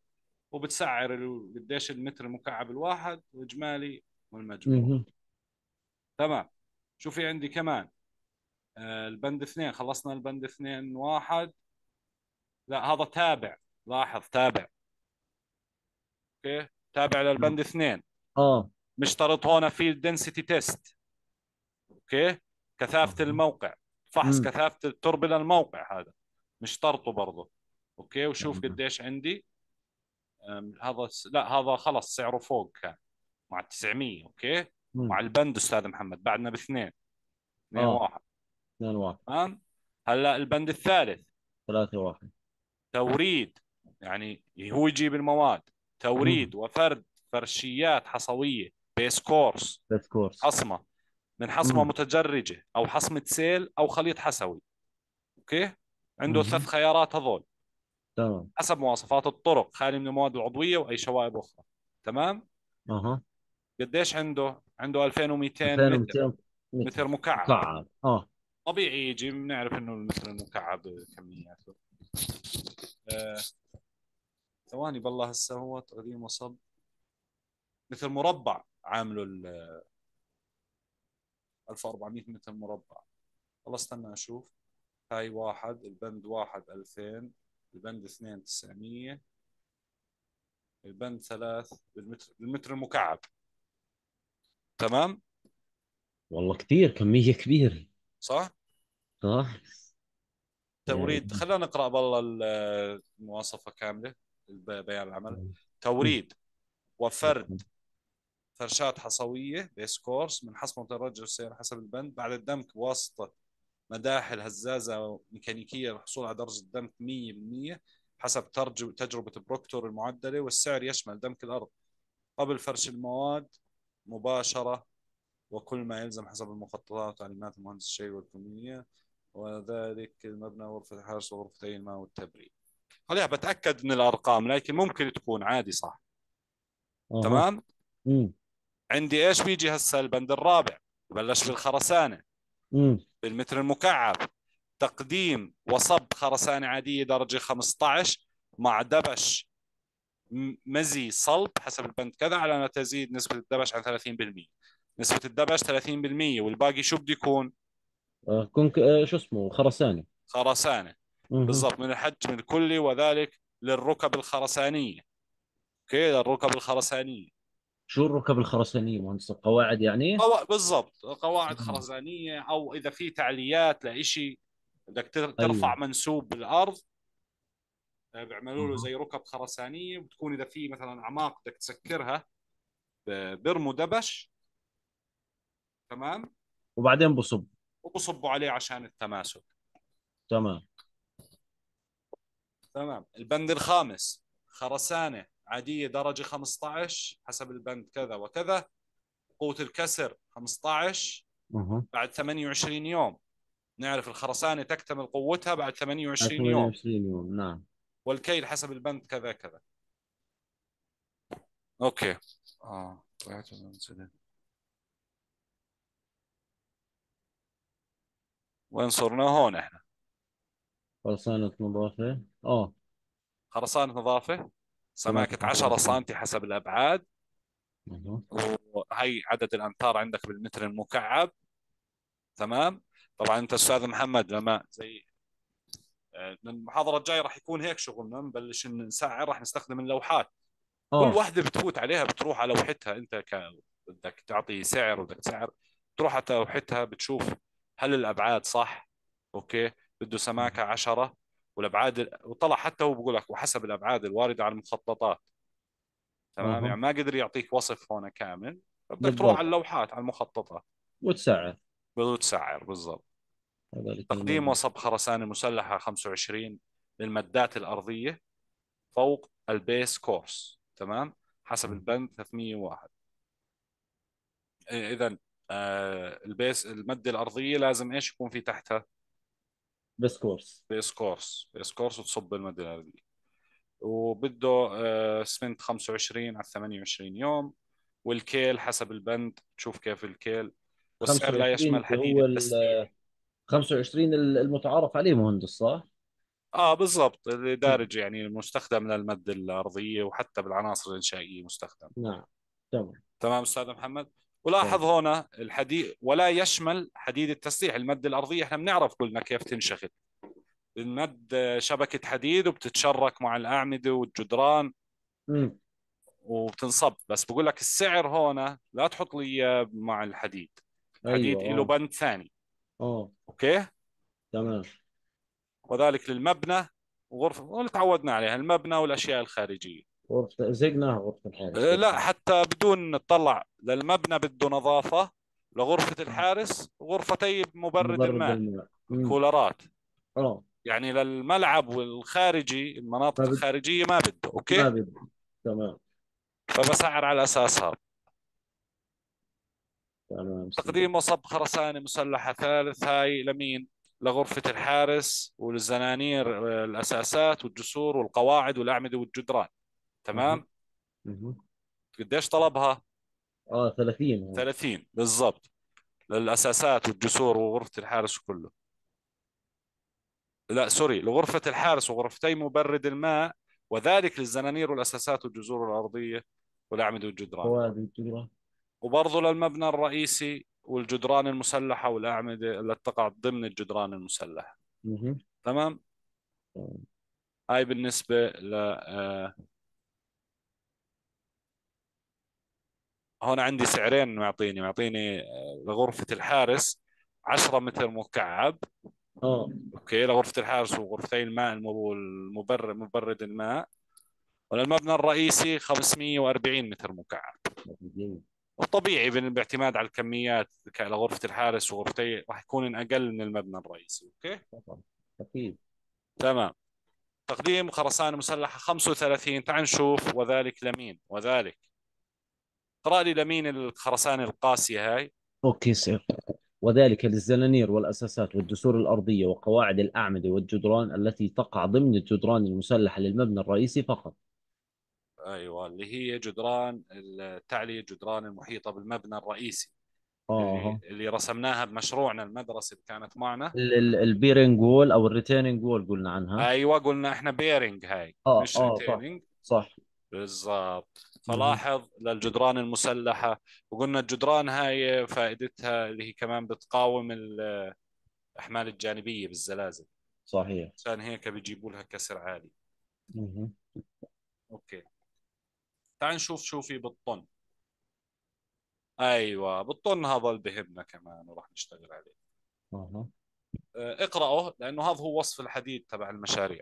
وبتسعر قديش المتر المكعب الواحد. وإجمالي والمجموع.
مهم.
تمام. شو في عندي كمان آه البند اثنين. خلصنا البند اثنين واحد. لا هذا تابع. لاحظ تابع. أوكي؟ تابع للبند اثنين.
آه.
مشترط هون في ال density test أوكي؟ كثافة الموقع. فحص
امم
كثافة التربة للموقع هذا. مشترطه برضه. أوكي؟ وشوف قديش عندي. هذا لا هذا خلص سعره فوق كان. مع 900
أوكي؟
مع البند أستاذ محمد بعدنا باثنين. اثنين
آه.
واحد.
2 1
تمام؟ هلأ البند الثالث.
3 1
توريد يعني هو يجيب المواد. توريد وفرد فرشيات حصوية base course
base course
حصمة. من حصمة
امم
متدرجة أو حصمة سيل أو خليط حصوي. أوكي؟ عنده ثلاث
امم
خيارات هذول.
تمام.
حسب مواصفات الطرق خالي من المواد العضوية وأي شوائب أخرى. تمام؟
أها.
قديش عنده؟ عنده 2200 متر.
2200
متر
متر
مكعب.
مكعب. آه.
طبيعي يجي بنعرف إنه المتر المكعب كمياته. آه، ثواني بالله هسه هو تقديم وصب متر مربع عامله ال 1400 متر مربع. والله استنى أشوف. هاي واحد البند واحد 2000 البند اثنين 900 البند ثلاث بالمتر بالمتر المكعب. تمام؟
والله كثير كمية كبيرة.
صح؟
صح. يعني
توريد خلينا نقرأ بالله ال- المواصفة كاملة بيان العمل.
مم.
توريد وفرد فرشات حصوية base course من حصمة متدرجة السير حسب البند. بعد الدمك بواسطه مداحل هزازة ميكانيكية للحصول على درجة دمك 100% حسب تجربة بروكتور المعدلة والسعر يشمل دمك الأرض. قبل فرش المواد مباشرة وكل ما يلزم حسب المخططات وتعليمات المهندس الشيء والكمية وذلك المبنى غرفه الحرس وغرفتي الماء والتبريد. خليها بتأكد من الأرقام لكن ممكن تكون عادي صح.
أها.
تمام؟ عندي إيش بيجي هسه البند الرابع؟ بلش بالخرسانة.
امم
بالمتر المكعب. تقديم وصب خرسانة عادية درجة 15 مع دبش. مزي صلب حسب البند كذا على ان تزيد نسبة الدبش عن 30% نسبة الدبش 30% والباقي شو بده يكون؟
آه كنك آه شو اسمه خرساني
خرسانة.
أها
بالضبط من الحجم الكلي وذلك للركب الخرسانية. أوكي؟ للركب الخرسانية.
شو الركب الخرسانية مهندس؟ القواعد يعني؟
قوا... بالضبط. قواعد. خرسانية أو إذا في تعليات لإشي بدك تر- ترفع
أيوه
منسوب بالأرض بيعملوا له زي ركب خرسانية بتكون إذا في مثلا أعماق بدك تسكرها بيرموا دبش. تمام؟
وبعدين بصب.
وبصبوا عليه عشان التماسك.
تمام.
تمام. البند الخامس خرسانة عادية درجة 15 حسب البند كذا وكذا قوة الكسر 15
أها
بعد 28 يوم. نعرف الخرسانة تكتمل قوتها بعد 28 يوم.
28 يوم. نعم.
والكيل حسب البند كذا كذا. أوكي. آه طلعت المنزلة. وين صرنا؟ هون إحنا.
خرسانة نظافة آه.
خرسانة نظافة سماكة 10 سم حسب الأبعاد. وهي عدد الأمتار عندك بالمتر المكعب. تمام؟ طبعا أنت أستاذ محمد لما زي آه، المحاضرة الجاية راح يكون هيك شغلنا نبلش نسعر راح نستخدم اللوحات. كل
آه
واحدة بتفوت عليها بتروح على لوحتها. أنت ك... بدك تعطي سعر بدك سعر تروح على لوحتها بتشوف هل الأبعاد صح؟ أوكي. بده سماكة 10 والأبعاد وطلع حتى هو بقول لك وحسب الأبعاد الواردة على المخططات. تمام؟ يعني ما قدر يعطيك وصف هون كامل فبدك تروح على اللوحات على المخططات.
وتسعر
وتسعر بالضبط. تقديم وصب خرسانة مسلحة 25 للمدات الأرضية فوق ال base course تمام؟ حسب البند 301 إذا آه ال base المدة الأرضية لازم إيش يكون في تحتها؟
base course.
base course. base course وتصب المدة الأرضية. وبده آه سمنت 25 على 28 يوم. والكيل حسب البند تشوف كيف الكيل. والسعر لا
25
يشمل حديد التسليح
25 المتعارف عليه مهندس صح؟
آه بالضبط. اللي
مم.
دارج يعني مستخدم للمادة الأرضية وحتى بالعناصر الإنشائية مستخدم.
نعم. تمام.
تمام أستاذ محمد.
تمام.
ولاحظ هنا الحديد ولا يشمل حديد التسليح المادة الأرضية. إحنا بنعرف كلنا كيف تنشغل. بنمد شبكة حديد وبتتشرك مع الأعمدة والجدران
امم
وبتنصب. بس بقول لك السعر هنا لا تحط لي مع الحديد. الحديد له
آه
بند ثاني.
آه.
أوكي؟
تمام.
وذلك للمبنى وغرفة واللي تعودنا عليها المبنى والأشياء الخارجية.
غرفة زقناها غرفة الحارس.
أه، لا حتى بدون نطلع للمبنى بده نظافة لغرفة الحارس غرفتي مبرد
مبرد
الماء
الماء.
كولرات.
آه.
يعني للملعب والخارجي المناطق
ما
الخارجية ما بده
ما
أوكي
بد تمام.
فبسعر على أساسها.
تمام
تقديم وصب خرسانة مسلحة ثالث هاي لمين؟ لغرفة الحارس والزنانير أه، الأساسات والجسور والقواعد والأعمدة والجدران. تمام؟
أها
قديش طلبها؟
آه 30 هون.
30 بالضبط. للأساسات والجسور وغرفة الحارس وكله. لا سوري لغرفة الحارس وغرفتي مبرد الماء وذلك للزنانير والأساسات والجذور الأرضية والأعمدة والجدران. وبرضه للمبنى الرئيسي والجدران المسلحة والأعمدة اللي تقع ضمن الجدران المسلحة.
أها
تمام. هاي بالنسبة ل آه، هون عندي سعرين معطيني. معطيني آه، لغرفة الحارس 10 متر مكعب.
آه.
أوكي لغرفة الحارس وغرفتي الماء المبرد مبرد الماء. وللمبنى الرئيسي 540 متر مكعب.
جيد.
وطبيعي بال- باعتماد على الكميات لغرفة الحارس وغرفتي راح يكون أقل من المبنى الرئيسي أوكي؟
طبعا أكيد.
تمام. تقديم خرسانة مسلحة 35 تعال نشوف. وذلك لمين؟ وذلك. اقرأ لي لمين الخرسانة القاسية هاي.
أوكي سير. وذلك للزنانير والأساسات والجسور الأرضية وقواعد الأعمدة والجدران التي تقع ضمن الجدران المسلحة للمبنى الرئيسي فقط.
أيوة اللي هي جدران التعلية الجدران المحيطة بالمبنى الرئيسي. اللي
آه.
اللي رسمناها بمشروعنا المدرسة اللي كانت معنا.
ال- ال- ال bearing wall أو ال retaining wall قلنا عنها.
أيوه قلنا إحنا bearing هاي
آه
مش
آه صح
retaining
صح.
بالضبط. فلاحظ للجدران المسلحة وقلنا الجدران هاي فائدتها اللي هي كمان بتقاوم الأحمال الجانبية بالزلازل.
صحيح.
عشان هيك بيجيبوا لها كسر عالي.
مهم.
أوكي. تعال نشوف شو في بالطن. أيوه بالطن هذا اللي بهمنا كمان وراح نشتغل عليه.
أها.
آه، اقرأه لأنه هذا هو وصف الحديد تبع المشاريع.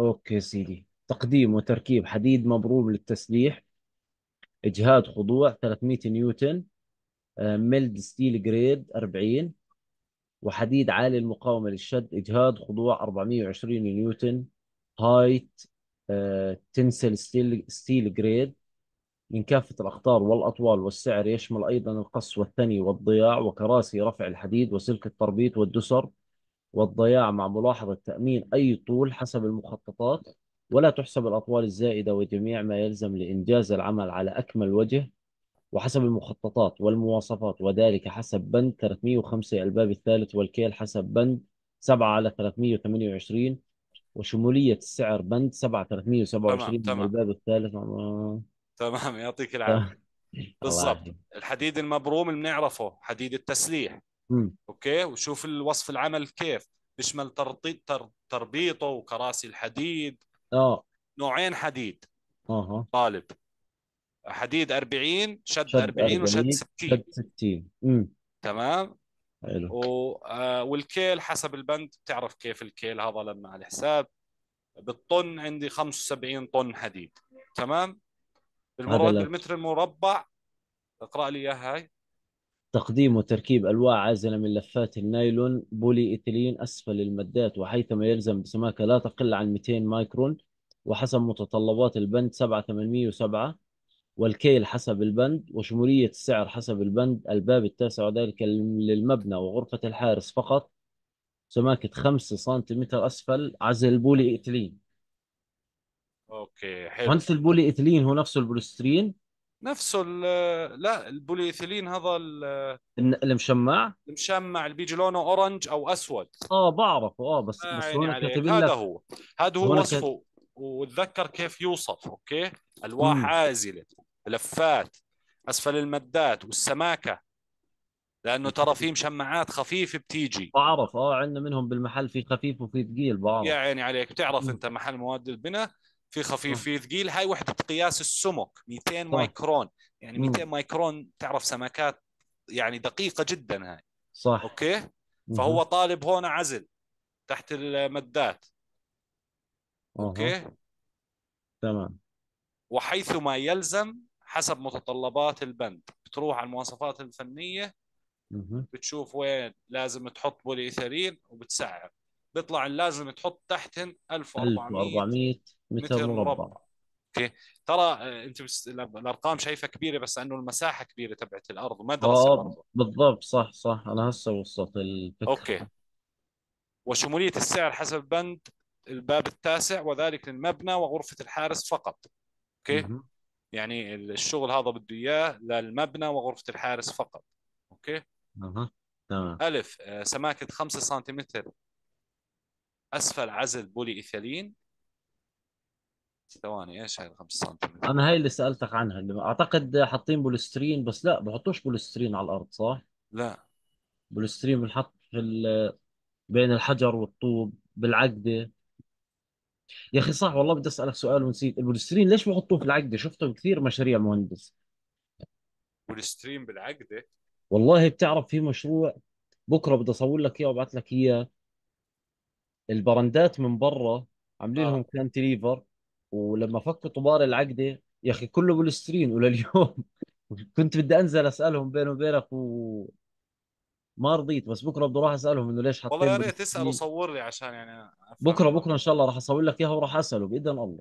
أوكي سيدي. تقديم وتركيب حديد مبروم للتسليح. إجهاد خضوع 300 نيوتن. آه، mild steel grade 40 وحديد عالي المقاومة للشد. إجهاد خضوع 420 نيوتن. هايت آه، tensile steel steel grade. من كافة الأقطار والأطوال والسعر يشمل أيضا القص والثني والضياع وكراسي رفع الحديد وسلك التربيط والدسر والضياع مع ملاحظة تأمين أي طول حسب المخططات. ولا تحسب الأطوال الزائدة وجميع ما يلزم لإنجاز العمل على أكمل وجه وحسب المخططات والمواصفات. وذلك حسب بند 305 الباب الثالث والكيل حسب بند 7 على 328 وشمولية السعر بند 7
تمام
327 من
تمام.
الباب الثالث.
تمام يعطيك العافية.
الله
بالضبط. الحديد المبروم اللي بنعرفه حديد التسليح.
أمم.
أوكي؟ وشوف الوصف العمل كيف. بيشمل ترطيط تر... تربيطه وكراسي الحديد.
آه.
نوعين حديد.
أها.
طالب. حديد 40 شد
شد
40 وشد
40
60
شد 60 امم
تمام؟
حلو.
و... آه والكيل حسب البند. بتعرف كيف الكيل هذا لما على الحساب؟ بالطن عندي 75 طن حديد. تمام؟ بالمتر المربع. اقرأ لي إياها هاي.
تقديم وتركيب ألواح عازلة من لفات النايلون بولي إيثيلين أسفل المدات وحيثما يلزم بسماكة لا تقل عن 200 مايكرون وحسب متطلبات البند 7807 والكيل حسب البند وشمولية السعر حسب البند. الباب التاسع وذلك للمبنى وغرفة الحارس فقط. سماكة 5 سنتيمتر أسفل عزل بولي إيثيلين.
أوكي حلو.
مهندس البولي إيثيلين هو نفسه البوليسترين؟
نفسه ال- لا البوليثيلين هذا ال-
الن- المشمع؟
المشمع اللي بيجي لونه orange أو أسود.
آه بعرفه. آه بس
آه
بس هون
عليك
كاتب
هذا هو. هذا هو وصفه. وتذكر كيف يوصف أوكي؟ ألواح
امم
عازلة لفات أسفل المدات والسماكة. لأنه ترى في مشمعات خفيفه بتيجي.
بعرف. آه عندنا منهم بالمحل في خفيف وفي ثقيل
يا
بعرف.
عيني عليك. بتعرف
مم.
أنت محل مواد البناء؟ في خفيف في ثقيل. هاي وحدة قياس السمك 200
صح.
مايكرون. يعني 200
امم
مايكرون تعرف سمكات يعني دقيقة جدا هاي.
صح. أوكي؟
فهو طالب هون عزل تحت المدات. أوكي؟
تمام.
وحيثما يلزم حسب متطلبات البند. بتروح على المواصفات الفنية
أها
بتشوف وين لازم تحط بولي إيثيلين وبتسعر. بيطلع لازم تحط تحتهم 1400
1400 متر مربع.
أوكي؟ ترى آه، أنت بس الأرقام شايفها كبيرة بس أنه المساحة كبيرة تبعت الأرض. مدرسه
آه،
برضه
بالضبط صح صح. أنا هسه وصلت الفكرة.
أوكي. وشمولية السعر حسب بند الباب التاسع وذلك للمبنى وغرفة الحارس فقط. أوكي؟
أها
يعني الشغل هذا بده إياه للمبنى وغرفة الحارس فقط. أوكي؟
أها تمام.
ألف آه، سماكة 5 سنتيمتر أسفل عزل بولي إيثيلين. ثواني إيش هاي 5 سنتيمتر؟
أنا هاي اللي سألتك عنها اللي أعتقد حاطين بوليسترين بس لا بحطوش بوليسترين على الأرض صح؟
لا.
بوليسترين بنحط في ال- بين الحجر والطوب بالعقدة. يا أخي صح والله بدي أسألك سؤال ونسيت. البوليسترين ليش بحطوه في العقدة؟ شفته بكثير مشاريع مهندس.
والستريم بالعقدة؟
والله بتعرف في مشروع بكرة بدي أصور لك إياه وأبعث لك إياه. البرندات من برا عاملين لهم
آه
cantilever ولما فكوا طبار العقدة يا أخي كله بوليسترين ولليوم. كنت بدي أنزل أسألهم بيني وبينك وما رضيت بس بكرة بدي أروح أسألهم إنه ليش
والله
حاطين
يا ريت
بوليسترين
وصور لي عشان يعني
أفهم. بكرة
بكرة
إن شاء الله راح اصور لك إياها وراح أسأله بإذن الله.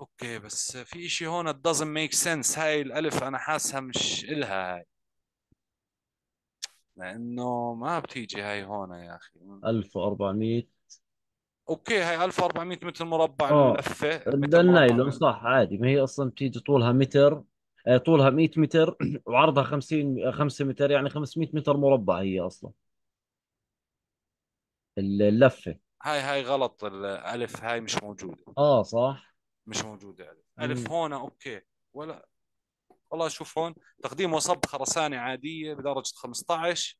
okay بس في إشي هون doesn't make sense. هاي الألف أنا حاسها مش إلها هاي. لأنه ما بتيجي هاي هون يا أخي.
1400
okay هاي 1400 متر مربع متر مربع.
النايلون صح عادي. ما هي أصلا بتيجي طولها متر آه، طولها 100 متر وعرضها 50 5 متر يعني 500 متر مربع هي أصلا. اللفة.
هاي هاي غلط الألف هاي مش موجودة.
آه صح.
مش موجودة ألف. ألف
مم.
هون أوكي. ولا والله شوف هون تقديم وصب خرسانة عادية بدرجة 15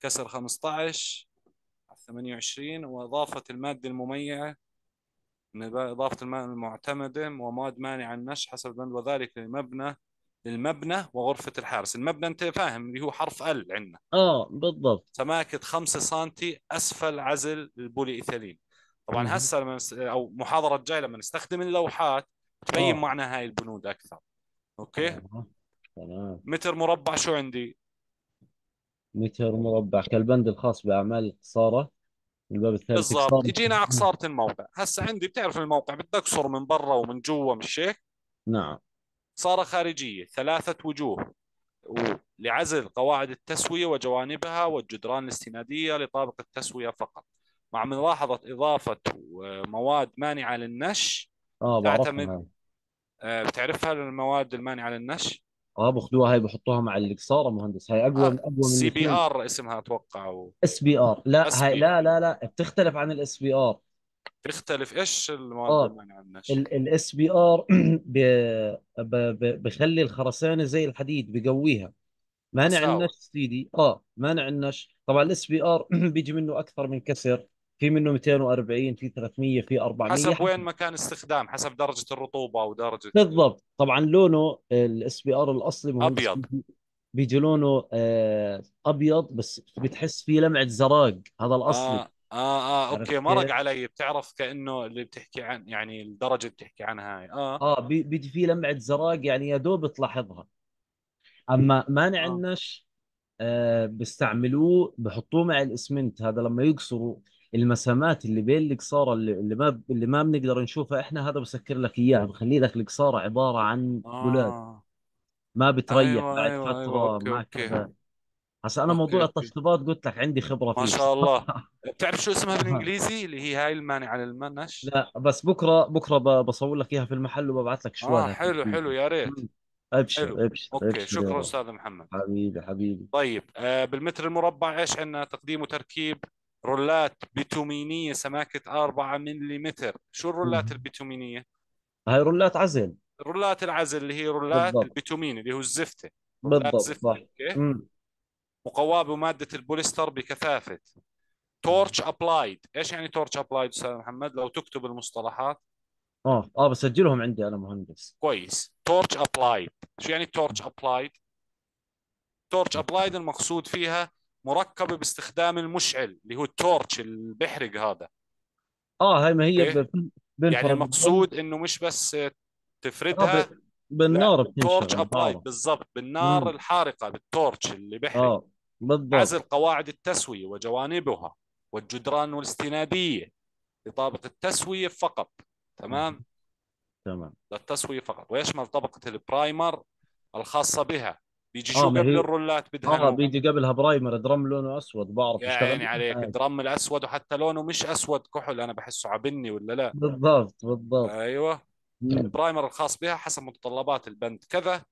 كسر 15 على 28 وإضافة المادة المميعة من إضافة الماء المعتمدة ومواد مانعة النشر حسب البند وذلك للمبنى للمبنى وغرفة الحارس. المبنى أنت فاهم اللي هو حرف ال عندنا.
آه بالضبط.
سماكة 5 سنتي أسفل عزل البولي إيثيلين. طبعا. هسه لما نس... أو محاضرة الجاي لما نستخدم اللوحات تبين
آه.
معنى هاي البنود أكثر. okay.
آه. تمام.
متر مربع شو عندي؟
متر مربع. كالبند الخاص بأعمال القصارى الباب الثالث.
بالضبط. اجينا على قصارة الموقع. هسه عندي بتعرف الموقع اقصر من برا ومن جوا مش هيك
نعم.
قصارة خارجية ثلاثة وجوه. لعزل قواعد التسوية وجوانبها والجدران الاستنادية لطابق التسوية فقط. مع ملاحظة إضافة مواد مانعة للنش
آه بعرفها
تعتمد
هاي
آه، بتعرفها المواد المانعة للنش
آه بأخذوها هاي بحطوها مع القصارى مهندس. هاي أقوى
آه
من أقوى من
CBR اسمها
أتوقع أو SBR لا
اس
هاي لا لا لا بتختلف عن ال SBR
تختلف إيش المواد
آه
المانعة للنش
ال SBR بخلي الخرسانة زي الحديد بقويها. مانع النش سيدي. آه مانع النش. طبعا ال SBR بيجي منه أكثر من كسر. في منه 240 في 300 في 400
حسب وين مكان استخدام حسب درجة الرطوبة ودرجة
بالضبط. طبعا لونه ال SBR الأصلي
أبيض.
بيجي لونه آه أبيض بس بتحس فيه لمعة زراق. هذا
الأصلي. آه آه
آه
okay مرق؟ علي. بتعرف كأنه اللي بتحكي عن يعني الدرجة اللي بتحكي عنها هاي. آه.
آه بي- بيجي فيه لمعة زراق يعني يا دوب تلاحظها. أما مانع
آه.
النش آه بيستعملوه بحطوه مع الإسمنت. هذا لما يقصروا المسامات اللي بين القصارى اللي, اللي ما اللي ما بنقدر نشوفها إحنا هذا بسكر لك إياها بخلي لك القصارى عبارة عن بلاط.
آه.
ما بتريح
أيوه
بعد
أيوه أيوه.
فترة
okay
ما
okay.
كذا. هسا أنا
okay
موضوع
okay
التشطيبات قلت لك عندي خبرة
ما
فيه.
شاء الله. بتعرف شو اسمها بالإنجليزي؟ اللي هي هاي المانعة للنش
لا بس بكرة بكرة بصور لك إياها في المحل وببعث لك
آه
شوالها
حلو حلو يا ريت.
مم.
حلو.
أبشر ابشر
okay
أبشر يا
شكرا أستاذ محمد.
حبيبي حبيبي.
طيب آه بالمتر المربع إيش عندنا تقديم وتركيب رولات بيتومينية سماكة 4 ملم شو الرولات
مم.
البيتومينية؟
هاي رولات عزل.
رولات العزل اللي هي رولات
بالضبط.
البيتومين اللي هو رولات
بالضبط
زفتة
صح. okay.
مقواة بمادة البوليستر بكثافة. torch applied. إيش يعني torch applied أستاذ محمد؟ لو تكتب المصطلحات.
آه آه بسجلهم عندي أنا مهندس.
كويس. torch applied. شو يعني torch applied؟ torch applied المقصود فيها مركبة باستخدام المشعل اللي هو ال torch اللي بيحرق هذا.
آه هاي ما هي ب-
يعني المقصود إنه مش بس تفردها لا
بالنار
torch
بتنشغل
applied
بعرف
بالضبط بالنار
امم
الحارقة بال torch اللي بيحرق
آه بالضبط.
عزل قواعد التسوية وجوانبها والجدران الاستنادية لطابق التسوية فقط.
مم.
تمام.
تمام
للتسوية فقط. ويشمل طبقة ال primer الخاصة بها؟ بيجي
آه
شو قبل
هي
الرولات
آه
بدهنوا
بيجي قبلها primer درم لونه أسود بعرف
يا عيني عليك
هاي
الدرام الأسود وحتى لونه مش أسود كحل أنا بحسه عبني ولا لا؟
بالضبط بالضبط.
أيوة.
مم.
البرايمر الخاص بها حسب متطلبات البند. كذا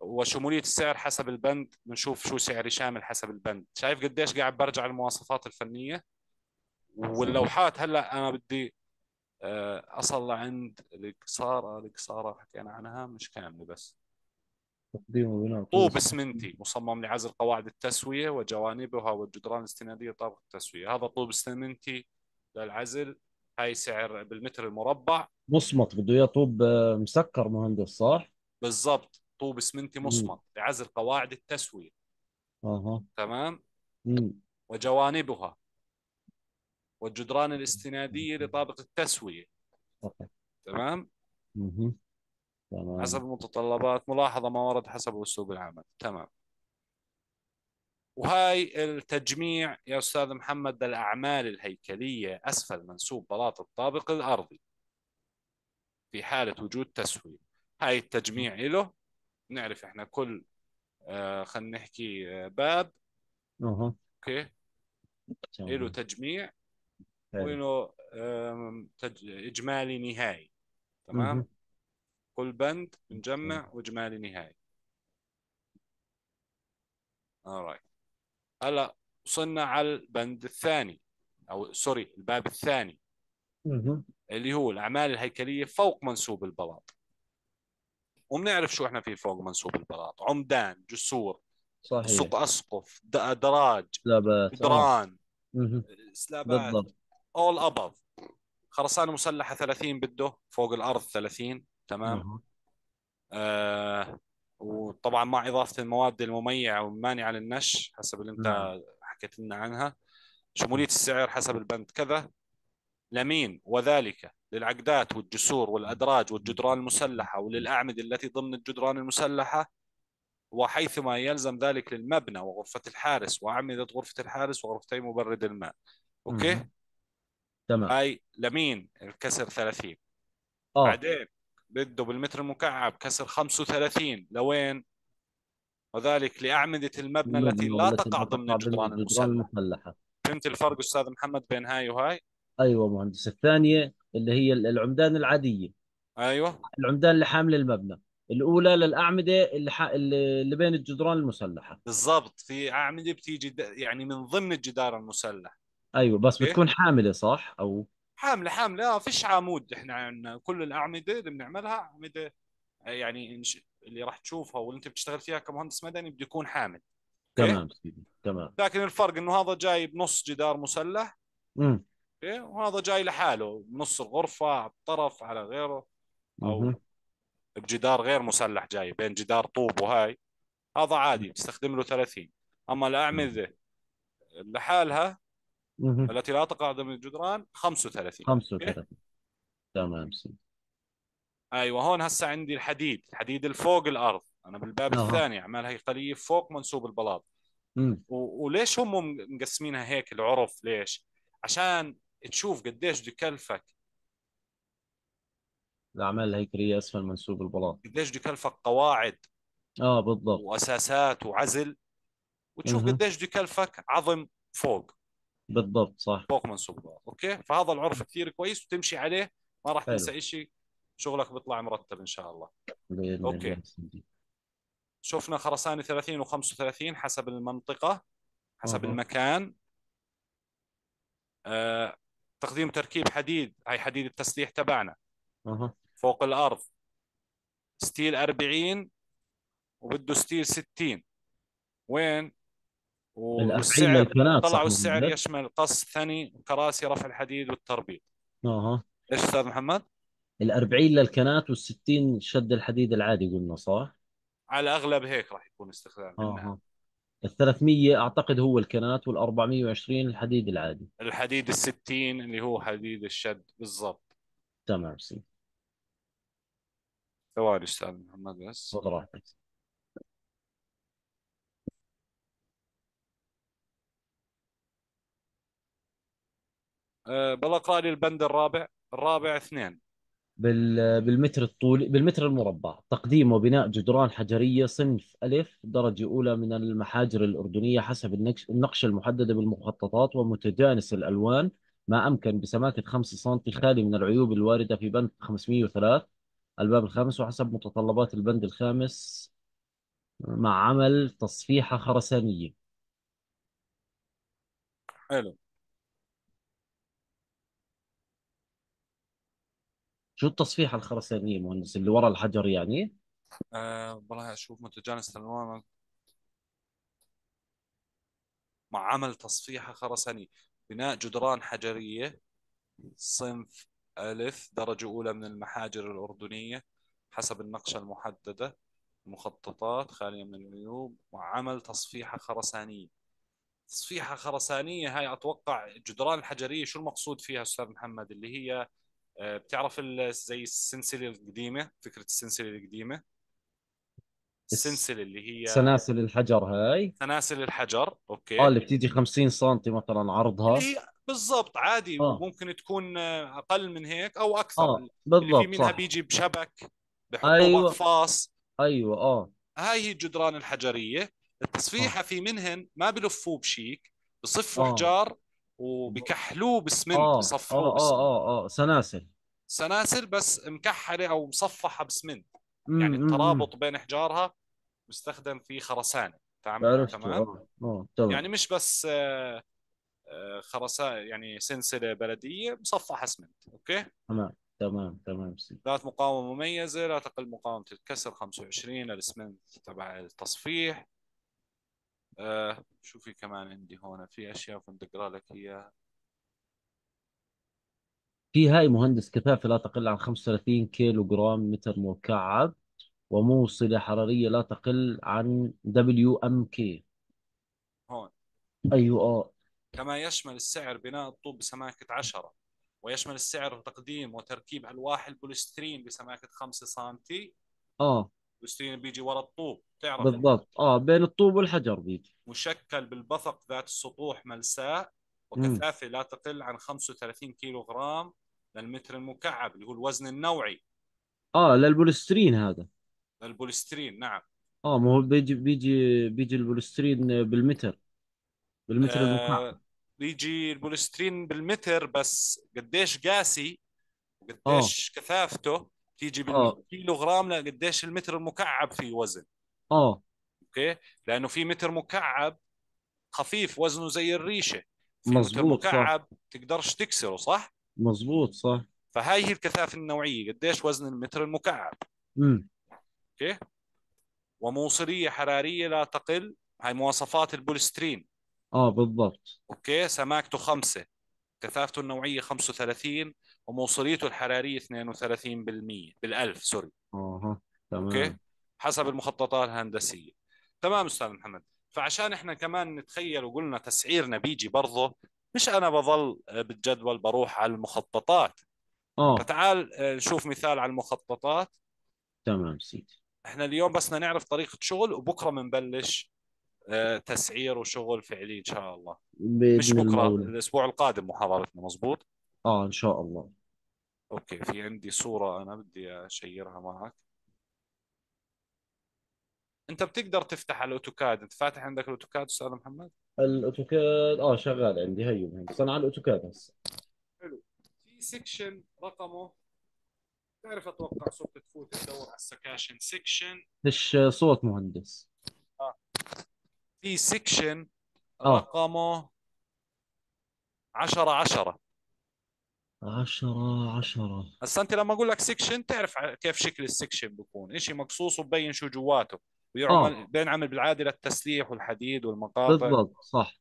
وشمولية السعر حسب البند. بنشوف شو سعري شامل حسب البند. شايف قديش قاعد برجع المواصفات الفنية؟ واللوحات هلأ أنا بدي آه، أصل لعند القصارى القصارى حكينا عنها مش كاملة بس.
تقديم وبناء
طوب اسمنتي مصمم لعزل قواعد التسوية وجوانبها والجدران الاستنادية طابق التسوية. هذا طوب اسمنتي للعزل. هاي سعر بالمتر المربع.
مصمت بده إياه طوب آه، مسكر مهندس صح؟
بالضبط. طوب اسمنتي
مم.
مصمت لعزل قواعد التسوية.
أها.
تمام؟
مم.
وجوانبها. والجدران الاستنادية لطابق التسوية.
صحيح
تمام؟
مهم. تمام.
حسب المتطلبات ملاحظة ما ورد حسب أسلوب العمل. تمام. وهاي التجميع يا أستاذ محمد الأعمال الهيكلية أسفل منسوب بلاط الطابق الأرضي في حالة وجود تسوية. هاي التجميع له نعرف إحنا كل آه خلينا نحكي آه باب.
أها.
أوكي. له
تمام
تجميع.
حلو.
وله تج... إجمالي نهائي. تمام. كل بند بنجمع وإجمالي نهائي. Alright هلا وصلنا على البند الثاني أو سوري الباب الثاني. اللي هو الأعمال الهيكلية فوق منسوب البلاط. وبنعرف شو إحنا في فوق منسوب البلاط. عمدان جسور
صحيح.
سوق أسقف د- أدراج
لابات آه.
جدران
مهم.
سلابات all above. خرسانة مسلحة 30 بده فوق الأرض 30 تمام؟ آه وطبعا مع إضافة المواد المميعة والمانعة للنش حسب اللي
نعم.
أنت حكيت لنا عنها. شمولية السعر حسب البند كذا. لمين؟ وذلك للعقدات والجسور والأدراج والجدران المسلحة وللأعمدة التي ضمن الجدران المسلحة. وحيثما يلزم ذلك للمبنى وغرفة الحارس وأعمدة غرفة الحارس وغرفتي مبرد الماء. أوكي.
تمام.
هاي لمين؟ الكسر 30
آه.
بعدين بده بالمتر المكعب كسر 35 لوين؟ وذلك لأعمدة المبنى التي لا تقع ضمن الجدران المسلحة. فهمت الفرق أستاذ محمد بين هاي وهاي؟
أيوه مهندس. الثانية اللي هي العمدان العادية.
أيوه.
العمدان اللي حاملة المبنى. الأولى للأعمدة اللي, ح... اللي بين الجدران المسلحة.
بالضبط. في أعمدة بتيجي د- يعني من ضمن الجدار المسلح.
أيوة بس
okay.
بتكون حاملة صح؟ أو
حاملة حاملة. آه فيش عمود. إحنا عندنا كل الأعمدة اللي بنعملها أعمدة آه، يعني اللي راح تشوفها واللي أنت بتشتغل فيها كمهندس مدني بده يكون حامل.
تمام سيدي تمام.
لكن الفرق إنه هذا جاي بنص جدار مسلح.
امم
okay؟ وهذا جاي لحاله بنص الغرفة على الطرف على غيره أو
مهم.
بجدار غير مسلح جاي بين جدار طوب وهاي. هذا عادي تستخدم له 30 أما الأعمدة لحالها. التي لا تقع ضمن الجدران 35 أوكي؟
35 تمام
أيوه هون هسه عندي الحديد الحديد الفوق الأرض. أنا بالباب
أها.
الثاني اعمال هيكليه فوق منسوب البلاط. و... وليش هم مقسمينها هيك العرف؟ ليش؟ عشان تشوف قديش بده يكلفك.
الأعمال الهيكلية أسفل منسوب البلاط.
قديش بده يكلفك؟ قواعد.
آه بالضبط.
وأساسات وعزل. وتشوف. قديش بده يكلفك؟ عظم فوق.
بالضبط صح.
فوق منسوب البلاط okay؟ فهذا العرف كثير كويس وتمشي عليه ما راح تنسى شيء شغلك بيطلع مرتب إن شاء الله.
بإذن okay. سيدي.
شفنا خرسانة 30 و35 حسب المنطقة حسب
أها.
المكان. آه، تقديم تركيب حديد هاي حديد التسليح تبعنا.
أها.
فوق الأرض. steel 40 وبده steel 60 وين؟ والسعر طلعوا السعر يشمل قص ثني وكراسي رفع الحديد والتربيط.
أها.
إيش أستاذ محمد؟
الأربعين للكنات والستين شد الحديد العادي قلنا صح؟
على الاغلب هيك راح يكون استخدام منها.
أها. الثلاثمية أعتقد هو الكنات والأربعمية وعشرين الحديد العادي.
الحديد ال 60 اللي هو حديد الشد بالضبط.
تمام سيدي
ثواني أستاذ محمد بس.
خذ راحتك.
أه بلا اقرا لي البند الرابع الرابع اثنين.
بال... بالمتر الطولي بالمتر المربع. تقديم وبناء جدران حجرية صنف ألف درجة أولى من المحاجر الأردنية حسب النقش... المحددة بالمخططات ومتجانس الألوان. ما أمكن بسماكة 5 سم خالي من العيوب الواردة في بند 503 الباب الخامس وحسب متطلبات البند الخامس مع عمل تصفيحة خرسانية.
حلو.
شو التصفيحة الخرسانية مهندس؟ اللي ورا الحجر يعني؟
أه والله أشوف متجانس الالوان مع عمل تصفيحة خرسانية بناء جدران حجرية. صنف ألف درجة أولى من المحاجر الأردنية حسب النقشة المحددة. مخططات خالية من العيوب. وعمل تصفيحة خرسانية تصفيحة خرسانية هاي أتوقع الجدران الحجرية شو المقصود فيها أستاذ محمد؟ اللي هي بتعرف ال- زي السلسلة القديمة؟ فكرة السلسلة القديمة؟
الس-
السلسلة اللي هي
سلاسل الحجر هاي؟
سلاسل الحجر
آه
أوكي
اللي بتيجي 50 سم مثلا عرضها.
هي بالضبط عادي
آه.
وممكن تكون آه، أقل من هيك أو أكثر.
آه
اللي في
بالضبط
منها
صح.
بيجي بشبك بحطوه
أيوه.
بقفاص.
أيوه آه.
هاي هي الجدران الحجرية.
آه.
التصفيحة في منهن ما بلفوه بشبك بصفوا
آه.
حجار وبكحلوه بسمنت
آه
بصفحوه
آه آه
بسمنت.
آه آه سلاسل.
سلاسل بس مكحلة أو مصفحة بسمنت. يعني الترابط بين حجارها مستخدم في تمام
عرفته
تمام؟
آه آه تمام.
يعني مش بس آه، آه، خرسانة يعني سلسلة بلدية مصفحة اسمنت أوكي؟
تمام تمام تمام سي
ذات مقاومة مميزة لا تقل مقاومة الكسر 25 الاسمنت تبع التصفيح. آه شو في كمان عندي هون في أشياء كنت اقرا لك إياها.
في هاي مهندس كثافة لا تقل عن 35 كيلو جرام متر مكعب وموصلة حرارية لا تقل عن W m K
هون.
أيوه آه.
كما يشمل السعر بناء الطوب بسماكة 10 ويشمل السعر تقديم وتركيب ألواح البوليسترين بسماكة 5 سم
آه.
البوليسترين بيجي ورا الطوب تعرف
بالضبط. آه بين الطوب والحجر بيجي.
مشكل بالبثق ذات السطوح ملساء وكثافة لا تقل عن 35 كيلو غرام للمتر المكعب اللي هو الوزن النوعي.
آه للبوليسترين هذا.
للبوليسترين نعم.
آه ما هو بيجي بيجي بيجي البوليسترين بالمتر. بالمتر المكعب.
آه بيجي البوليسترين بالمتر بس قديش قاسي
آه.
وقديش كثافته. تيجي بالكيلو غرام لقديش المتر المكعب فيه وزن؟
آه.
أوكي؟ لأنه في متر مكعب خفيف وزنه زي الريشة. في متر
مزبوط صح.
مكعب تقدرش تكسره صح؟
مزبوط صح.
فهاي هي الكثافة النوعية قديش وزن المتر المكعب.
امم
أوكي؟ وموصلية حرارية لا تقل هاي مواصفات البوليسترين.
آه بالضبط.
أوكي؟ سماكته خمسة. كثافته النوعية 35 وموصليته الحرارية 32% بالألف sorry.
أها
أوكي؟
تمام.
حسب المخططات الهندسية. تمام أستاذ محمد. فعشان إحنا كمان نتخيل وقلنا تسعيرنا بيجي برضه مش أنا بظل آه، بالجدول بروح على المخططات.
آه.
فتعال آه، نشوف مثال على المخططات.
تمام سيدي.
إحنا اليوم بس نعرف طريقة شغل وبكرة بنبلش آه، تسعير وشغل فعلي إن شاء الله. مش
بكرة
الأسبوع القادم محاضرتنا مزبوط
آه إن شاء الله.
أوكي في عندي صورة أنا بدي أ share ها معك. أنت بتقدر تفتح الـ AutoCAD أنت فاتح عندك الـ AutoCAD أستاذ محمد؟
الـ AutoCAD آه شغال عندي. هيو أنا على الـ AutoCAD هسه.
حلو. في section رقمه تعرف أتوقع صرت تفوت تدور على السكاشن. section
فيش صوت مهندس؟
آه. في section
آه.
رقمه 10 10
عشرة عشرة.
هسا انت لما أقول لك section تعرف كيف شكل ال section بيكون. شيء مقصوص وبين شو جواته. ويعمل
آه.
بينعمل بالعادة للتسليح والحديد والمقاطع.
بالضبط صح.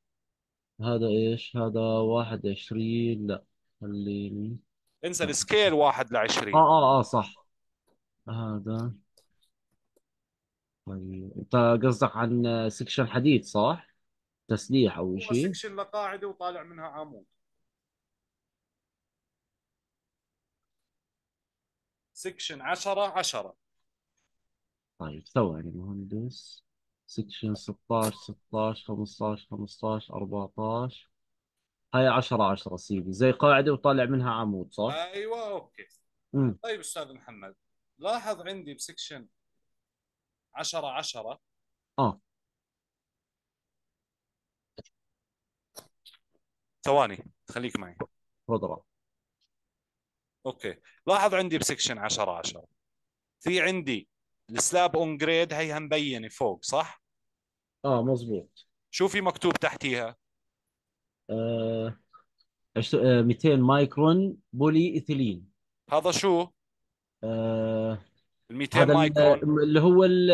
هذا إيش؟ هذا واحد عشرين لا خليني
انسى
آه
ال scale 1 ل
آه
20
آه, آه صح. هذا. طيب أنت قصدك عن section حديد صح؟ تسليح أو
هو
شيء
section لقاعدة وطالع منها عمود. section 10 10
طيب ثواني مهندس. section 16 16 15 15 14 هاي 10 10 سيدي زي قاعدة وطالع منها عمود صح؟
أيوه أوكي.
امم
طيب أستاذ محمد لاحظ عندي ب section 10 10
آه.
ثواني خليك معي.
تفضل.
أوكي. لاحظ عندي ب section 10 10 في عندي ال slab on grade هيها مبينة فوق صح؟
آه مزبوط
شو في مكتوب تحتيها؟
آه عشت- آه 200 micron polyethylene.
هذا شو؟
آه
ال 200
هذا
مايكرون.
اللي هو ال-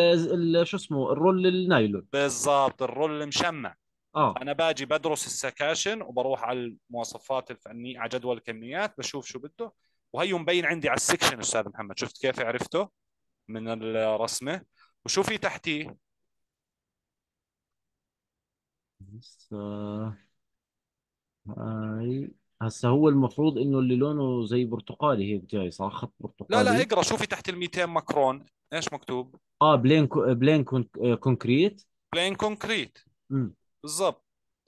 ال- شو اسمه؟ ال roll النايلون.
بالضبط ال roll المشمع.
آه.
أنا باجي بدرس السكاشن وبروح على المواصفات الفنية على جدول الكميات بشوف شو بده. وهي مبين عندي على ال section أستاذ محمد. شفت كيف عرفته؟ من الرسمة. وشو في تحتيه
هسه هاي هسه هو المفروض إنه اللي لونه زي برتقالي هيك جاي صح؟ خط
لا لا
برتقالي
اقرأ. شو في تحت ال 200 ماكرون؟ إيش مكتوب؟
آه plain co plain con آه، concrete.
plain concrete.
امم
بالضبط.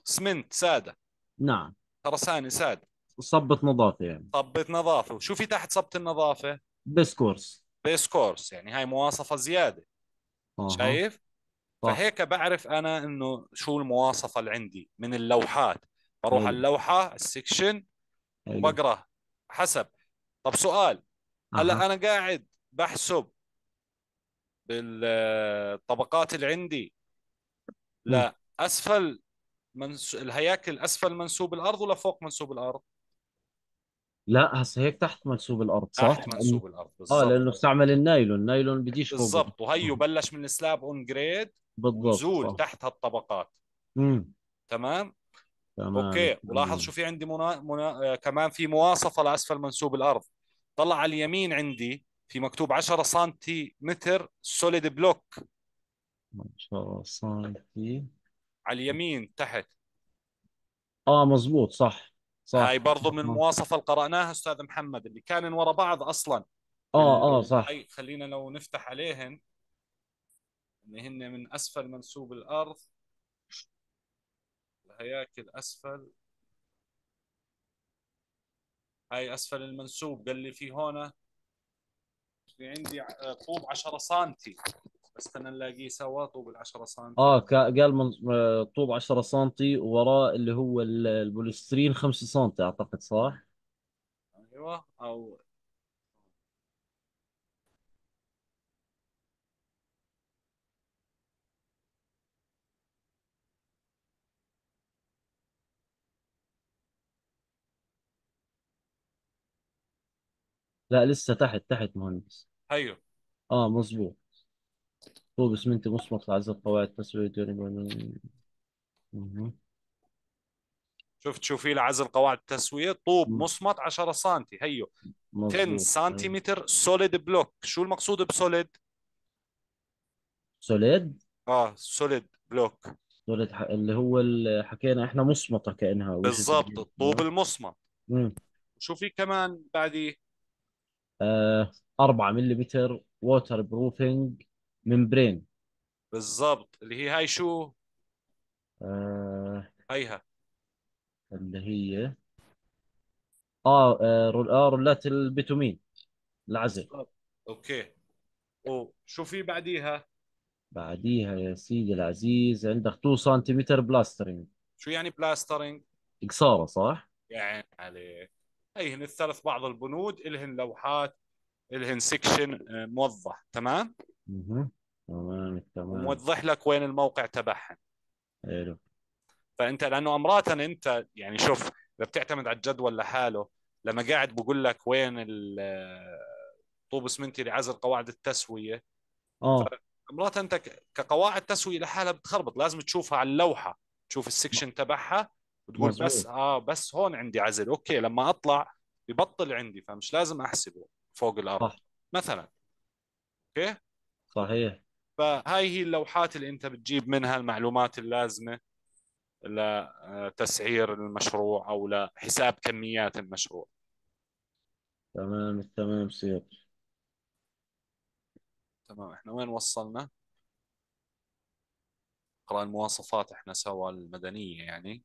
اسمنت سادة.
نعم.
خرسانه ساده
صبة نظافة يعني.
صبة نظافة. وشو في تحت صبة النظافة؟
base course
base course يعني هاي مواصفة زيادة.
أها.
شايف؟
صح.
فهيك بعرف أنا إنه شو المواصفة اللي عندي. من اللوحات. بروح على اللوحة ال
section
وبقرأ. حسب. طب سؤال. هلأ
أها.
أنا قاعد بحسب بالطبقات اللي عندي. لا أسفل منس... الهياكل أسفل منسوب الأرض ولا فوق منسوب الأرض؟
لا هسه هيك تحت منسوب الأرض صح؟
تحت منسوب الأرض
آه
بالضبط.
لأنه استعمل النايلون النايلون بديش فوق.
بالضبط. وهيو بلش من ال slab on grade
بالضبط
ونزول
صح.
تحت هالطبقات.
امم
تمام؟
تمام.
أوكي. ولاحظ شو في عندي منا... منا... آه كمان في مواصفة لأسفل منسوب الأرض. طلع على اليمين عندي في مكتوب 10 سنتيمتر solid block
10 سنتي
على اليمين تحت.
آه مزبوط صح.
هاي
صح
برضو من
آه.
المواصفه اللي قراناها أستاذ محمد اللي كانن ورا بعض
أصلا.
آه.
آه، صح.
هاي خلينا لو نفتح عليهن. ان هن من أسفل منسوب الأرض. الهياكل أسفل. هاي أسفل المنسوب. قال لي في هون في عندي طوب 10 سنتي. بس خلينا نلاقيه سوا طوب ال 10 سنتي.
آه قال من آه، طوب 10 سنتي ووراه اللي هو ال- البوليسترين 5 سنتي أعتقد صح؟
أيوه أو
لا لسه تحت تحت مهندس.
هيو
آه مزبوط طوب اسمنتي مصمت لعزل قواعد تسوية.
شفت شو في لعزل قواعد التسويه طوب مصمت 10 سنتي. هيو. 10
مزبوط
سنتيمتر solid block. شو المقصود ب solid؟
سوليد؟
آه سوليد بلوك.
سوليد ح... اللي هو اللي حكينا إحنا مصمتة كأنها.
بالضبط. الطوب المصمت
مم.
شو في كمان بعديه
آه 4 ملم water proofing membrane.
بالضبط. اللي هي هاي شو؟
آه
هيها.
اللي هي آه, آه, roll آه رولات البيتومين العزل.
بالضبط. أوكي. وشو في بعديها؟
بعديها يا سيدي العزيز عندك 2 سنتيمتر plastering
شو يعني plastering
قصارة صح؟
يعني عليك. هيهن الثلاث بعض البنود إلهن لوحات إلهن section آه، موضح. تمام؟
مهم. تمام تمام.
وموضح لك وين الموقع تبعهن
حلو.
فأنت لأنه مرات أنت يعني شوف إذا بتعتمد على الجدول لحاله لما قاعد بقول لك وين الطوب اسمنتي لعزل قواعد
التسوية
آه. مرات أنت كقواعد تسوية لحالها بتخربط لازم تشوفها على اللوحة تشوف ال section تبعها وتقول بس
مظبوط
آه بس هون عندي عزل. أوكي لما أطلع ببطل عندي فمش لازم أحسبه فوق الأرض.
صح.
مثلا. أوكي؟
صحيح.
فهاي هي اللوحات اللي انت بتجيب منها المعلومات اللازمة لتسعير المشروع أو لحساب كميات المشروع.
تمام تمام سير
تمام إحنا وين وصلنا؟ نقرأ المواصفات إحنا سوا المدنية يعني.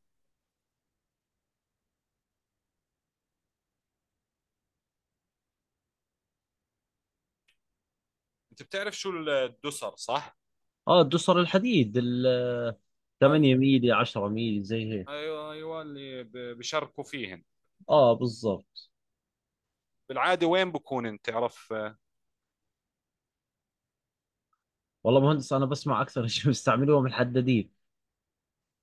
أنت بتعرف شو الدسر صح؟
آه الدوسر الحديد ال
آه،
8 ميلي 10 ميلي زي هيك.
أيوه أيوه اللي ب- بشاركوا فيهن.
آه بالضبط.
بالعادة وين بكون أنت؟ تعرف
والله مهندس أنا بسمع أكثر شيء بيستعملوهم الحدادين.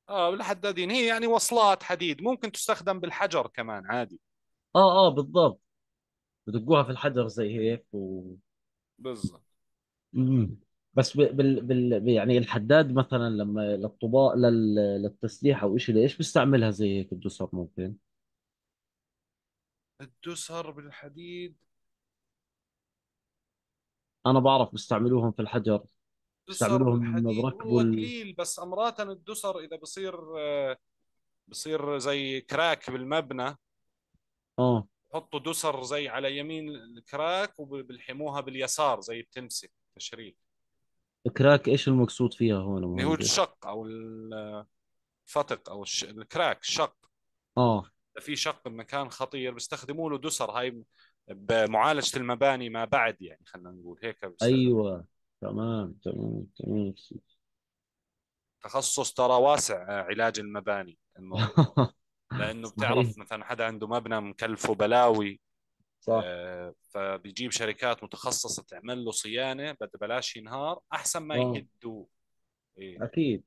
آه بالحدادين. هي يعني وصلات حديد ممكن تستخدم بالحجر كمان عادي.
آه آه بالضبط. بدقوها في الحجر زي هيك و...
بالضبط.
مم. بس ب... بال... بال... يعني الحداد مثلا لما للطباء لل... للتسليح أو شيء ليش بيستعملها زي هيك الدوسر ممكن؟
الدسر بالحديد؟
أنا بعرف بيستعملوهم في الحجر
دسر
بيستعملوهم لما
بالحديد
بركبوا
والله
ال...
قليل بس امرات الدسر إذا بصير آه، بصير زي كراك بالمبنى.
آه.
بحطوا دسر زي على يمين الكراك وبلحموها باليسار زي بتمسك. تشريح
كراك إيش المقصود فيها هون
اللي هو الشق أو الفتق أو الش... الكراك الشق آه. في شق بمكان خطير بيستخدموا له دسر هاي بمعالجة المباني ما بعد يعني خلينا نقول هيك بيستخدم
أيوه. تمام تمام تمام.
تخصص ترى واسع آه، علاج المباني. انه
لأنه
بتعرف مثلا حدا عنده مبنى مكلفه بلاوي
صح.
آه، فبيجيب شركات متخصصة تعمل له صيانة بد بلاش ينهار أحسن ما
آه
يهدوا إيه.
أكيد.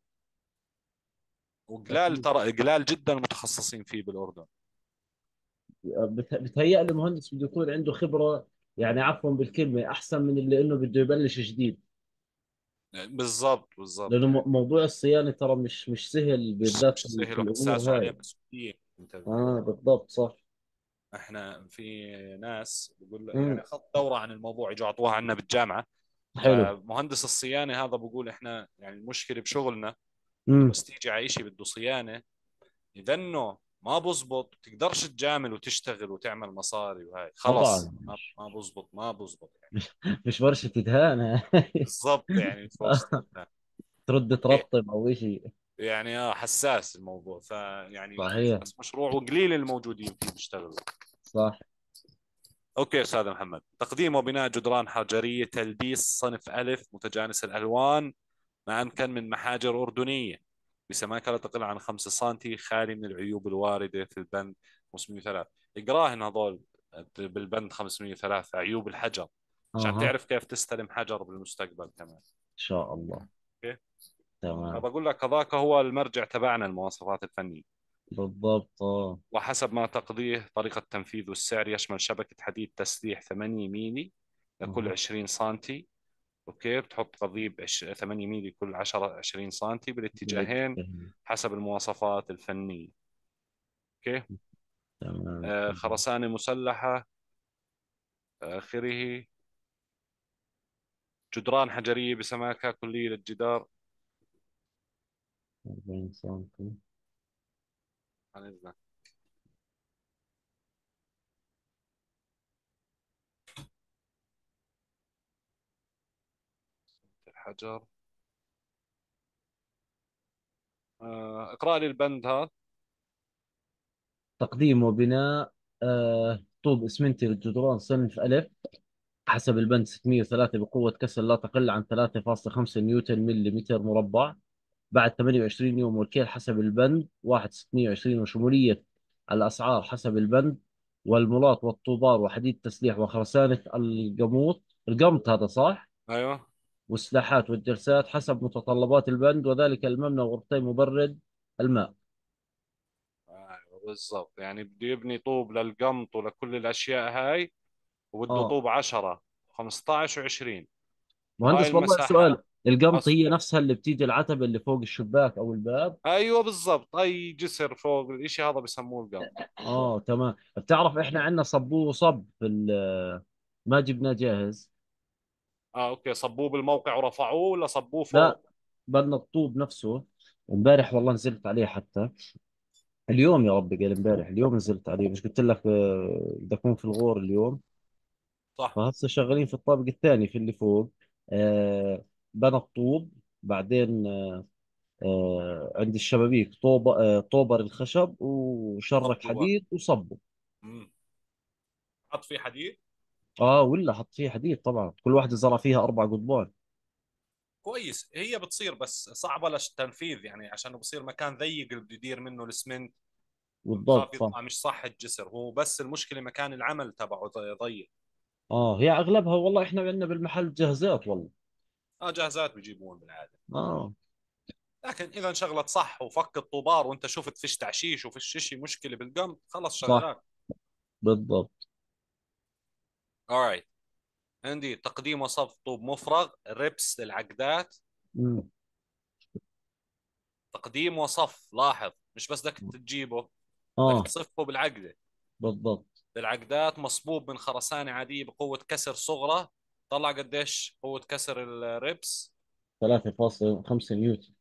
وقلال ترى قلال جدا متخصصين فيه بالأردن.
بت- بتهيأ لي مهندس بده يكون عنده خبرة يعني عفوا بالكلمة أحسن من اللي إنه بده يبلش جديد.
بالضبط بالضبط. يعني
م- موضوع الصيانة ترى مش مش سهل بالذات
مش سهل وحساس وعليه مسؤولية أنت
آه بالضبط صح.
إحنا في ناس بقول يعني اخذت دورة عن الموضوع إجوا أعطوها عنا بالجامعة.
حلو.
فمهندس الصيانة هذا بقول إحنا يعني المشكلة بشغلنا
امم
بس تيجي على شيء بده صيانة. إذا إنه ما بزبط تقدرش تجامل وتشتغل وتعمل مصاري وهاي خلص. ما ما بزبط ما بزبط يعني.
مش مش ورشة دهان
بالضبط يعني
ترد ترطب أو شيء
يعني آه حساس الموضوع. فيعني
صحيح.
بس مشروع وقليل الموجودين فيه بيشتغلوا.
صح.
أوكي أستاذ محمد. تقديم وبناء جدران حجرية تلبيس صنف ألف متجانس الألوان ما امكن من محاجر أردنية. بسماكه لا تقل عن 5 سم خالي من العيوب الواردة في البند 503 إقراهن هذول بالبند 503 عيوب الحجر. عشان
أها.
تعرف كيف تستلم حجر بالمستقبل كمان.
إن شاء الله.
أوكي.
تمام.
فبقول لك هذاك هو المرجع تبعنا المواصفات الفنية.
بالضبط آه.
وحسب ما تقضيه طريقة تنفيذ والسعر يشمل شبكة حديد تسليح 8 ميلي لكل
أها.
20 سنتي. أوكي بتحط قضيب عش- 8 ميلي كل 10 20 سنتي بالاتجاهين حسب المواصفات الفنية. أوكي؟
تمام
آه خرسانة مسلحة آخره. جدران حجرية بسماكة كلية للجدار.
40 سم
عن إذنك الحجر آه، اقرأ لي البند هذا
تقديم وبناء آه طوب اسمنتي للجدران صنف ألف حسب البند 603 بقوة كسر لا تقل عن 3.5 نيوتن مليمتر مربع. بعد 28 يوم والكيل حسب البند 1.620 وشمولية الأسعار حسب البند والملاط والطوبار وحديد تسليح وخرسانة القموط القمط هذا صح؟
أيوه.
والسلاحات والجرسات حسب متطلبات البند وذلك المبنى وغرفتي مبرد الماء.
أيوه بالضبط. يعني بده يبني طوب للقمط ولكل الأشياء هاي وبده
آه.
طوب 10 15 و20 وهاي
مهندس والله
المساحات
سؤال القمط. هي نفسها اللي بتيجي العتبة اللي فوق الشباك أو الباب.
أيوه بالضبط أي جسر فوق الإشي هذا بسموه القمط.
آه تمام. بتعرف إحنا عندنا صبو وصب في ال- ما جبناه جاهز.
آه أوكي. صبوه بالموقع ورفعوه ولا صبوه
لا
فوق؟
بدنا الطوب نفسه. امبارح والله نزلت عليه حتى. اليوم يا ربي قال امبارح اليوم نزلت عليه. مش قلت لك آه، بدي اكون في الغور اليوم؟
صح.
فهسه شغالين في الطابق الثاني في اللي فوق. آه بنى الطوب. بعدين آه عند الشبابيك طوب آه طوبر الخشب وشرك
صبوا
حديد وصبه.
امم حط فيه حديد؟
آه ولا حط فيه حديد طبعا. كل واحدة زرع فيها أربع قضبان.
كويس. هي بتصير بس صعبة للتنفيذ يعني عشان بصير مكان ضيق اللي بده يدير منه الاسمنت
بالضبط
وبخاف
صح.
يطلع مش صح الجسر. هو بس المشكلة مكان العمل تبعه ضي- ضيق.
آه هي أغلبها والله إحنا عندنا بالمحل جهزات والله.
آه جاهزات بيجيبون بالعادة.
آه.
لكن إذا انشغلت صح وفك الطوبار وأنت شفت فيش تعشيش وفيش شيء مشكلة بالقمط خلص شغال
بالضبط.
Alright. عندي تقديم وصف طوب مفرغ ربس للعقدات.
مم.
تقديم وصف لاحظ مش بس بدك تجيبه بدك
آه
تصفه بالعقدة.
بالضبط.
بالعقدات مصبوب من خرسانة عادية بقوة كسر صغرى. طلع قديش قوة كسر الربس
3.5 نيوتن.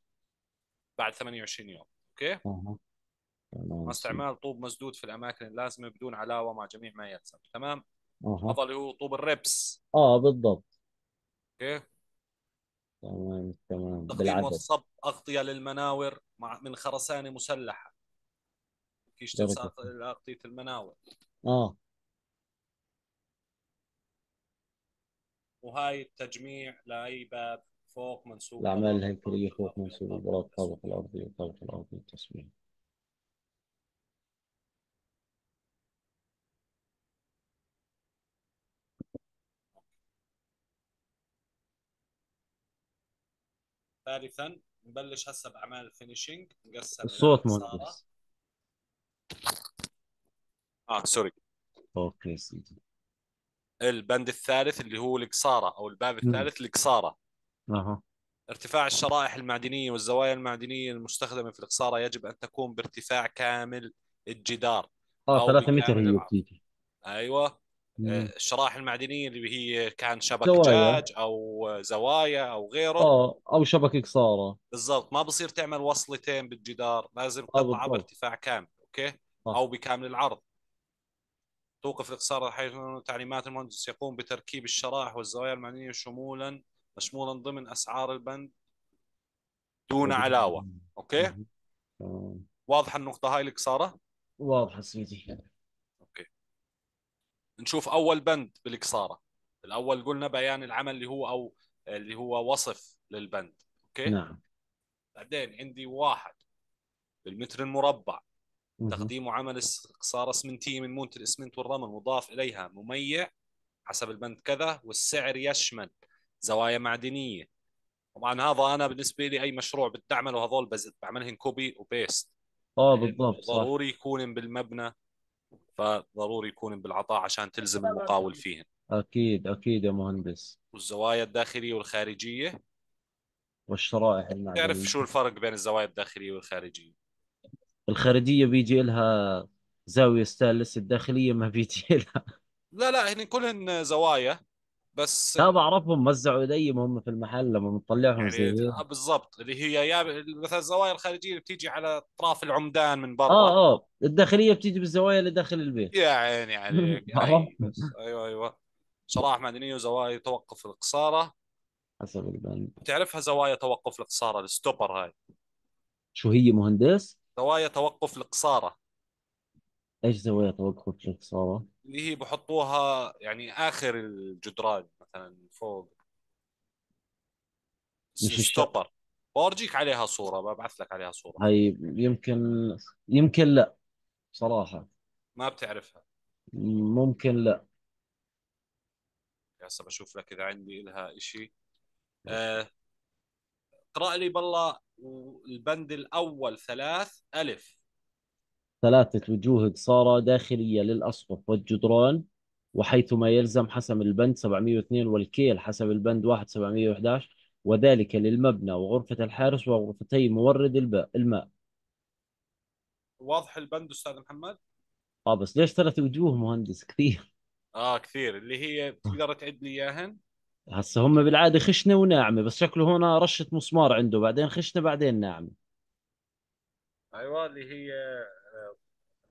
بعد 28 يوم. أوكي؟
أها.
مع استعمال طوب مسدود في الأماكن اللازمة بدون علاوة مع جميع ما يلزم. تمام؟
أها.
هذا اللي هو طوب الربس
آه بالضبط.
أوكي؟
تمام تمام.
تقديم والصب أغطية للمناور مع من خرسانة مسلحة. كيش
درجة.
تلصق أغطية المناور.
آه.
وهاي التجميع لأي باب فوق منسوب
الهيكلية
الأرضي
فوق منسوب البلاط
والتسويق
الطابق الأرضي والطابق الأرضي والتصميم
ثالثا نبلش هسه بأعمال الفينيشينج. نقسم
الصوت مهندس
آه سوري.
أوكي سيدي.
البند الثالث اللي هو الإكسارة أو الباب
مم.
الثالث الإكسارة
أها.
ارتفاع الشرائح المعدنية والزوايا المعدنية المستخدمة في الإكسارة يجب أن تكون بارتفاع كامل الجدار
آه
أو
3 متر هي بتيجي.
أيوة.
مم.
آه، الشرائح المعدنية اللي هي كان شبك
زوايا.
جاج أو زوايا أو غيره.
آه أو شبكة قصارة
بالضبط. ما بصير تعمل وصلتين بالجدار لازم
آه
قطعة
بالضبط.
بارتفاع كامل أوكي؟
صح
أو بكامل العرض. توقف الإقصار حيث تعليمات المهندس يقوم بتركيب الشرائح والزوايا المعدنية شمولا مشمولا ضمن أسعار البند دون
مم. تمام.
واضحة النقطة هاي القصارة
واضحة سيدي.
أوكي. نشوف أول بند بالقصارة الأول قلنا بيان العمل اللي هو أو اللي هو وصف للبند. أوكي؟
نعم.
بعدين عندي واحد بالمتر المربع. تقديم وعمل قصارة اسمنتية من منتج الاسمنت والرمل مضاف إليها مميع حسب البند كذا والسعر يشمل زوايا معدنية. طبعا هذا أنا بالنسبة لي أي مشروع بدي أعمله هذول بعملهم copy و
paste آه
يعني
بالضبط صح.
ضروري يكون بالمبنى فضروري يكون بالعطاء عشان تلزم المقاول فيهن.
أكيد أكيد يا مهندس.
والزوايا الداخلية والخارجية.
والشرائح
تعرف
المعدنية
شو الفرق بين الزوايا الداخلية والخارجية؟
الخارجية بيجي لها زاوية ستانلس الداخلية ما بيجي لها
لا لا هن كلهن زوايا بس
لا بعرفهم مزعوا ايدي هم في المحل لما بنطلعهم زي
يعني
هيك.
آه، بالضبط اللي هي يا مثلا الزوايا الخارجية اللي بتيجي على أطراف العمدان من برا.
آه آه الداخلية بتيجي بالزوايا اللي داخل البيت.
يا عيني عليك أيوه أيوه. شرائح معدنيه وزوايا توقف القصاره
حسب البند.
بتعرفها زوايا توقف القصاره الستوبر هاي.
شو هي مهندس؟
زوايا توقف القصارة
إيش زوايا توقف الإكسارة
اللي هي بحطوها يعني آخر الجدران مثلا فوق.
مش.
ستوبر بورجيك عليها صورة ببعث لك عليها صورة.
هاي يمكن يمكن لا صراحة.
ما بتعرفها.
ممكن لا.
هسه بشوف لك إذا عندي لها إشي. آه، اقرأ لي بالله البند الأول ثلاث ألف.
ثلاثة وجوه قصارى داخلية للأسقف والجدران وحيثما يلزم حسب البند 702 والكيل حسب البند 1 711 وذلك للمبنى وغرفة الحارس وغرفتي مورد الماء.
واضح البند أستاذ محمد؟
آه بس ليش ثلاث وجوه مهندس؟ كثير.
آه كثير. اللي هي بتقدر تعد لي إياهن؟
هسه هم بالعادة خشنة وناعمة بس شكله هنا رشة مسمار عنده بعدين خشنة بعدين ناعمة.
أيوة اللي هي آه،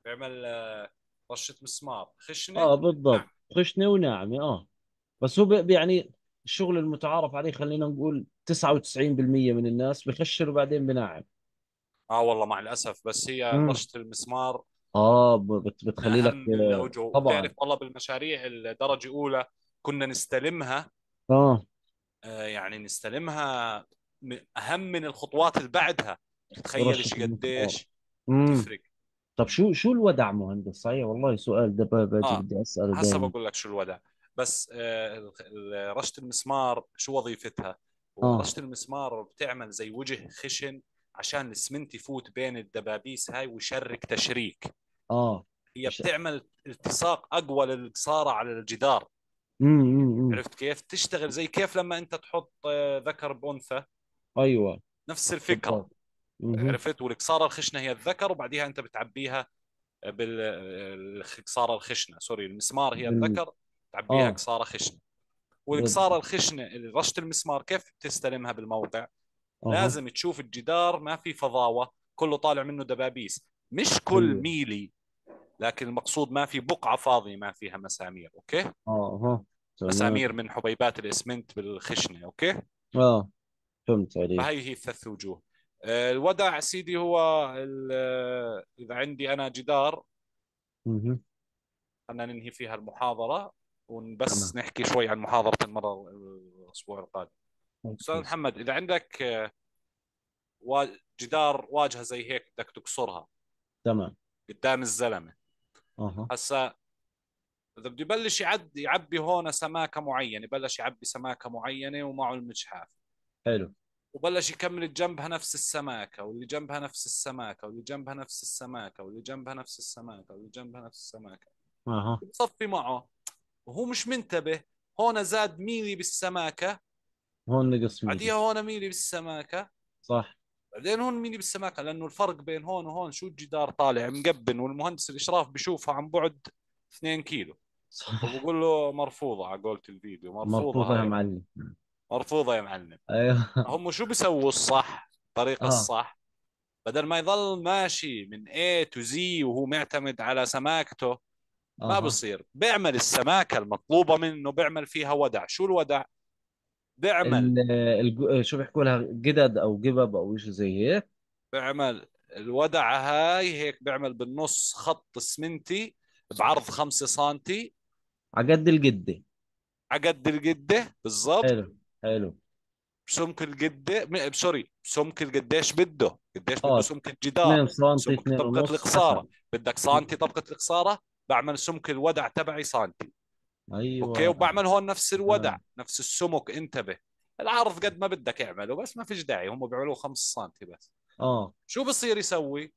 بيعمل آه، رشة مسمار. خشنة؟
آه بالضبط.
نعم
خشنة وناعمة آه. بس هو يعني الشغل المتعارف عليه خلينا نقول 99% من الناس بخشر وبعدين بناعم.
آه والله مع الأسف. بس هي رشة المسمار آه
بتخلي لك آه، طبعا.
بتعرف والله بالمشاريع الدرجة الأولى كنا نستلمها
آه.
آه، يعني نستلمها م- أهم من الخطوات اللي بعدها. تتخيل
رشة
إيش
المسمار
قديش
امم
تفرق.
طب شو شو الودع مهندس؟ صحيح والله سؤال ده ب- باجي
آه
بدي أسأله
هسه
دائما
بقول لك شو الوضع بس آه ال- ال- رشة المسمار شو وظيفتها؟
آه.
ورشة المسمار بتعمل زي وجه خشن عشان الاسمنت يفوت بين الدبابيس هاي ويشرك تشريك.
آه.
هي
مش
بتعمل التصاق أقوى للقصارى على الجدار. عرفت كيف؟ تشتغل زي كيف لما انت تحط آه، ذكر بأنثى.
أيوه.
نفس
أها
عرفت؟ والقصارى الخشنة هي الذكر وبعديها انت بتعبيها بالقصارى الخشنة. سوري المسمار هي. الذكر تعبيها قصارة خشنة. والقصارة
بالضبط.
الخشنة رشة المسمار كيف بتستلمها بالموقع؟
أها.
لازم تشوف الجدار ما في فضاوة كله طالع منه دبابيس. مش كل
أيوه.
ميلي لكن المقصود ما في بقعة فاضية ما فيها مسامير
أوكي؟ آه
مسامير من حبيبات الإسمنت بالخشنة أوكي؟
آه فهمت عليك.
فهي هي الثلاث وجوه. آه، الودع سيدي هو ال- إذا عندي أنا جدار
أها
خلينا ننهي فيها المحاضرة
تمام.
وبس نحكي شوي عن محاضرة المرة الأسبوع القادم.
أوكي.
محمد إذا عندك آه، جدار واجهة زي هيك بدك تكسرها
تمام.
قدام الزلمة
أها.
هسا إذا بده يبلش يعد يعبي هون سماكة معينة يبلش يعبي سماكة معينة ومعه المجحاف.
حلو.
وبلش يكمل جنبها نفس السماكة واللي جنبها نفس السماكة واللي جنبها نفس السماكة واللي جنبها نفس السماكة واللي جنبها نفس السماكة.
أها.
بصفي معه. وهو مش منتبه. هون زاد ميلي بالسماكة.
هون نقص ميلي.
بعديها هون ميلي بالسماكة.
صح.
بعدين هون ميلي بالسماكة لأنه الفرق بين هون وهون شو الجدار طالع؟ مقبن والمهندس الإشراف بشوفه عن بعد 2 كيلو. وبقول له مرفوضة على قولة الفيديو مرفوضة
مرفوضة يا معلم.
مرفوضة يا معلم.
أيوه.
هم شو بيسووا الصح؟ الطريقة
آه.
الصح. بدل ما يظل ماشي من A to Z وهو معتمد على سماكته ما
أها.
بصير. بيعمل السماكة المطلوبة منه بيعمل فيها ودع. شو الودع؟ بيعمل
ال... الج... شو بيحكوا لها؟ قدد أو قبب أو شيء زي هيك.
بيعمل الودعة هاي هيك بيعمل بالنص خط اسمنتي بعرض خمسة سنتي.
على قد القدة
على قد القدة بالضبط.
حلو حلو.
بسمك القدة م- سوري بسمك القديش بده؟ قديش بده
آه
سمك الجدار؟
2 سم
سمك
2
طبقة
ونص.
القصارة
حسب
بدك سنتي طبقة القصارة بعمل سمك الودع تبعي سنتي. أوكي
أيوه
وبعمل هون نفس الودع
تمام.
نفس السمك انتبه. العرض قد ما بدك اعمله بس ما فيش داعي هم بيعملوه 5 سنتي بس.
آه.
شو بصير يسوي؟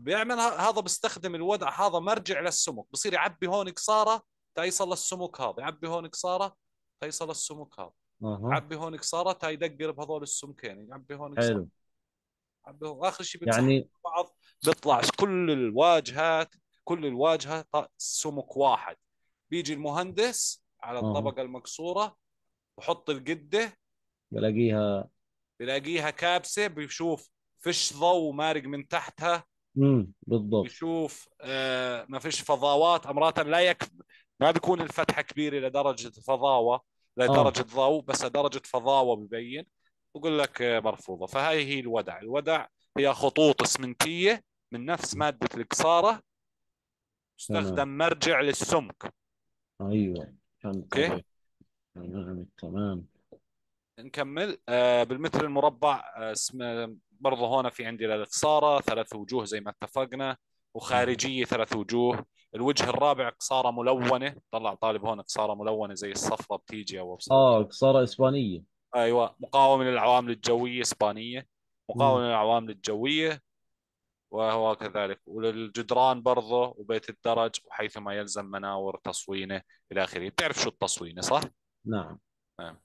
بيعمل هذا بيستخدم الودع هذا مرجع للسمك. بصير يعبي هون قصارة تيصل للسمك هذا. يعبي هون قصارة تيصل للسمك هذا.
أها.
يعبي هون قصارة تيدقر بهذول السمكين. يعبي هون قصارة.
حلو.
يعبي هون. آخر شيء
يعني
بعض بيطلع كل الواجهات كل الواجهة ط- سمك واحد. بيجي المهندس على
أها.
الطبقة المكسورة بحط القدة.
بلاقيها
بلاقيها كابسة بيشوف فيش ضوء مارق من تحتها.
امم بالضبط.
بيشوف آه ما فيش فضاوات امرات لا يكفي ما بيكون الفتحة كبيرة لدرجة فضاوة
آه.
لدرجة ضوء بس لدرجة فضاوة ببين. بقول لك آه، مرفوضة. فهاي هي الودع. الودع هي خطوط إسمنتية من نفس مادة القصارة
تمام.
تستخدم مرجع للسمك.
أيوه. فهمت أوكي؟ تمام تمام.
نكمل. آه بالمتر المربع آه اسم برضه هون في عندي للقصاره ثلاث وجوه زي ما اتفقنا وخارجية ثلاث وجوه. الوجه الرابع قصاره ملونة طلع طالب هون قصاره ملونة زي الصفرة بتيجي أو ابصر
آه قصارى إسبانية.
أيوه مقاومة للعوامل الجويه إسبانية.
مقاومة.
للعوامل الجويه وهو كذلك. وللجدران برضه وبيت الدرج وحيثما يلزم مناور تصوينه إلى آخره. بتعرف شو التصوينة صح؟
نعم.
نعم.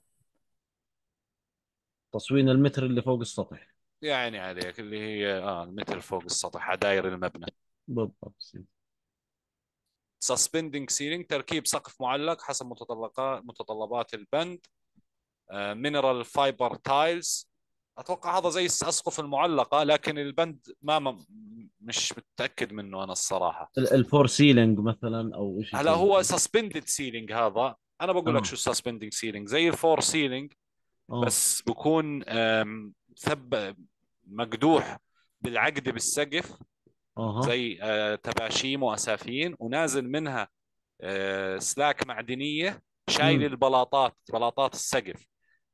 تصوين المتر اللي فوق السطح.
يعني عليك اللي هي آه المتر فوق السطح عداير المبنى.
بالضبط
suspending ceiling تركيب سقف معلق حسب متطلبات متطلبات البند mineral fiber tiles أتوقع هذا زي الاسقف المعلقه لكن البند ما ما- مش متأكد منه أنا الصراحة.
ال- ال false ceiling مثلا أو شيء
هلا هو. suspended ceiling هذا. أنا بقول
آه.
لك شو suspending ceiling زي ال false
ceiling آه.
بس بكون ثب مقدوح بالعقد بالسقف
أها.
زي آه، تباشيم وأسافين ونازل منها آه، سلاك معدنية شايل
مم.
البلاطات بلاطات السقف.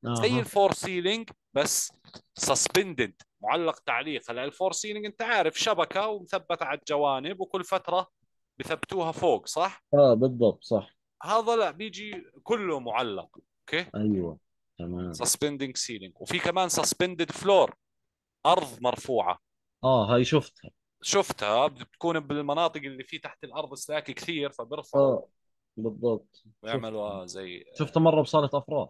زي
ال
false ceiling بس suspended معلق تعليق. هلا ال false ceiling انت عارف شبكة ومثبتة على الجوانب وكل فترة بثبتوها فوق صح؟
آه بالضبط صح.
هذا لا بيجي كله معلق أوكي؟
أيوه. تمام.
suspending ceiling وفي كمان suspended floor أرض مرفوعة.
آه هاي شفتها.
شفتها. بتكون بالمناطق اللي في تحت الأرض سلاك كثير فبرفعوا
آه بالضبط.
ويعملوا
شفتها.
آه زي
شفتها مرة بصالة أفراح.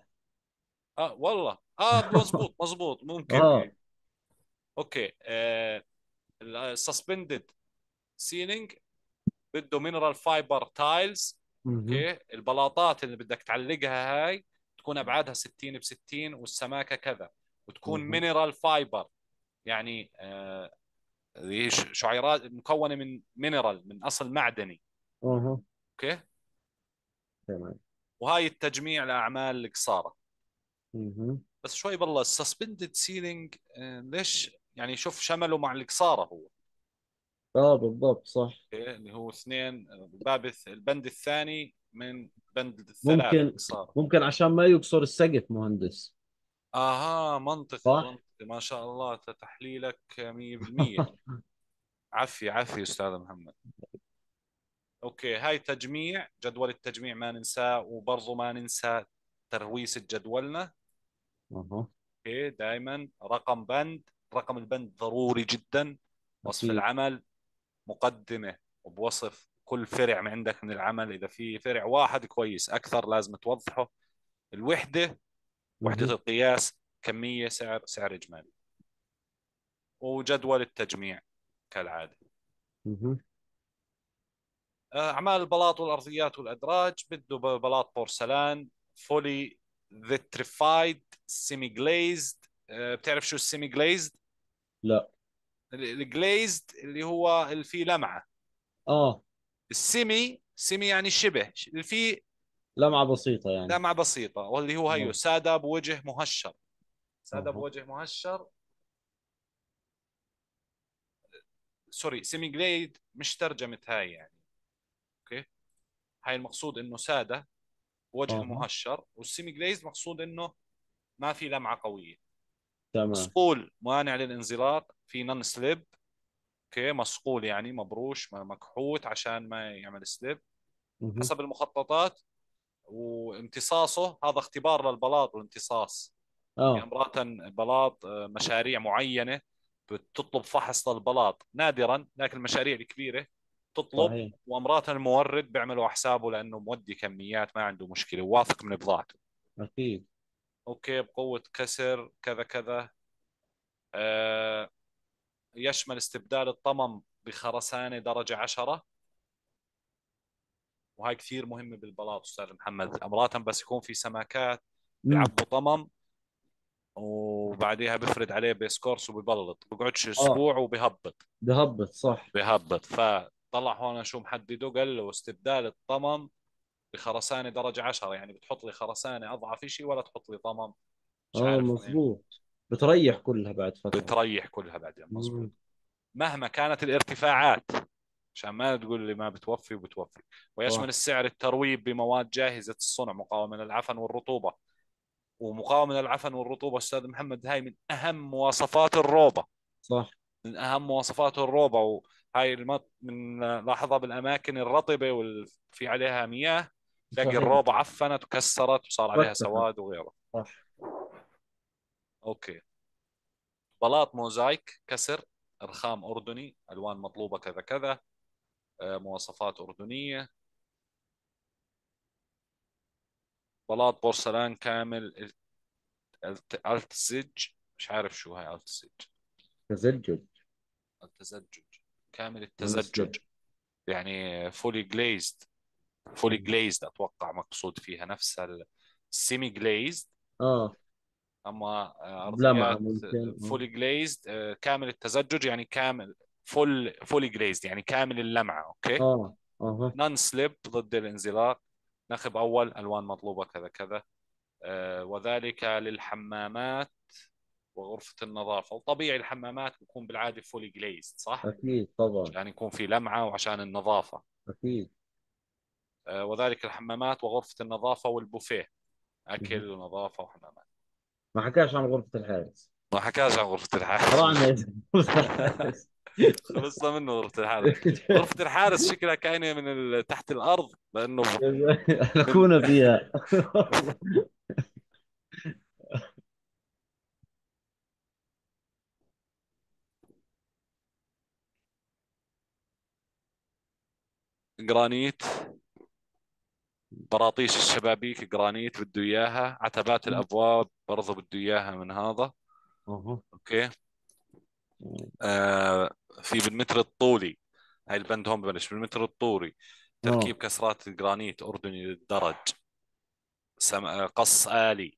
آه والله. آه مزبوط مزبوط ممكن. إيه. أوكي. آه ال suspended ceiling بده mineral fiber
tiles.
أوكي. البلاطات اللي بدك تعلقها هاي تكون أبعادها 60 ب 60 والسماكة كذا وتكون. mineral fiber يعني آه شعيرات مكونة من mineral من أصل معدني.
أها.
أوكي؟
تمام.
وهاي التجميع لأعمال القصارة.
مهم.
بس شوي بالله ال suspended ceiling ليش؟ يعني شوف شمله مع القصارة هو.
آه بالضبط صح.
اللي هو اثنين الباب الث- البند الثاني من بند الثلاث
ممكن
قصار
ممكن عشان ما يكسر السقف مهندس.
آها منطقي؟ منطقي. ما شاء الله تحليلك 100% عفي عفي أستاذ محمد. أوكي هاي تجميع جدول التجميع ما ننساه وبرضه ما ننسى ترويس جدولنا
أها.
أوكي دائما رقم بند رقم البند ضروري جدا. وصف. العمل مقدمة وبوصف كل فرع من عندك من العمل إذا في فرع واحد كويس أكثر لازم توضحه. الوحدة وحدة
مهم.
القياس كمية سعر سعر إجمالي. وجدول التجميع كالعادة.
مهم.
أعمال البلاط والأرضيات والأدراج بده بلاط بورسلان fully vitrified semi glazed بتعرف شو ال semi glazed؟
لا
ال glazed اللي هو اللي فيه لمعة.
آه.
ال semi semi يعني شبه اللي فيه
لمعه بسيطة يعني.
لمعة بسيطة واللي هو هيو. سادة بوجه مهشر. سادة
أها.
بوجه مهشر. sorry semi glazed مش ترجمة هاي يعني. أوكي؟ هاي المقصود إنه سادة بوجه
أها.
مهشر وال semi glazed مقصود إنه ما في لمعة قوية.
تمام.
مصقول مانع للانزلاق في non slip أوكي مصقول يعني مبروش مكحوت عشان ما يعمل
slip.
حسب المخططات. وامتصاصه هذا اختبار للبلاط والامتصاص. يعني
آه
مرات بلاط آه، مشاريع معينة بتطلب فحص للبلاط نادرا لكن المشاريع الكبيرة تطلب.
صحيح.
وأمرات المورد بيعملوا حسابه لأنه مودي كميات ما عنده مشكلة وواثق من بضاعته
أكيد.
أوكي بقوة كسر كذا كذا. آه يشمل استبدال الطمم بخرسانة درجة عشرة. وهاي كثير مهمة بالبلاط أستاذ محمد. أمرات بس يكون في سماكات. بيعبوا طمم وبعديها بفرد عليه base course وببلط. بقعدش أسبوع وبهبط.
بهبط صح.
بهبط. فطلع هون شو محدده قال له استبدال الطمم بخرسانة درجة عشرة. يعني بتحط لي خرسانة أضعف شيء ولا تحط لي طمم؟ مش آه.
مزبوط بتريح كلها بعد فترة.
بتريح كلها بعدين مظبوط. مهما كانت الارتفاعات عشان ما تقول لي ما بتوفي وبتوفي. ويشمل السعر الترويب بمواد جاهزة الصنع مقاومة للعفن والرطوبة. ومقاومة للعفن والرطوبة أستاذ محمد هاي من أهم مواصفات الروبة
صح.
من أهم مواصفات الروبة وهاي المط من لاحظها بالأماكن الرطبة وفي عليها مياه. تلاقي
صحيح.
الروبة عفنت وكسرت وصار عليها سواد وغيره.
صح.
أوكي. بلاط موزايك كسر رخام أردني ألوان مطلوبة كذا كذا آه، مواصفات أردنية. بلاط بورسلان كامل ألت- ألتزج. مش عارف شو هاي ألتزج.
تزجج.
التزجج. كامل التزجج. يعني fully glazed fully glazed أتوقع مقصود فيها نفس ال
semi
glazed آه.
أما
ارضيات. fully glazed كامل التزجج يعني كامل full fully glazed يعني كامل اللمعة
أوكي؟ آه
non slip ضد الانزلاق نخب اول ألوان مطلوبة كذا كذا. آه، وذلك للحمامات وغرفة النظافة. وطبيعي الحمامات بيكون بالعادة فولي جليزد صح؟
أكيد طبعا.
عشان يكون في لمعة وعشان النظافة.
أكيد.
آه، وذلك الحمامات وغرفة النظافة والبوفيه
مهم.
أكل ونظافة وحمامات.
ما حكاش عن غرفة الحارس.
ما حكاش عن غرفة الحارس.
الحارس
خلصنا منه غرفة الحارس. غرفة الحارس شكلها كاينة من تحت الأرض لأنه من
لكونا فيها.
جرانيت. براطيش الشبابيك جرانيت بده إياها عتبات الأبواب برضه بده إياها من هذا.
أها.
أوكي. آه في بالمتر الطولي. هاي البند هون ببلش بالمتر الطولي. تركيب
آه
كسرات الجرانيت أردني للدرج. سم... آه، قص آلي.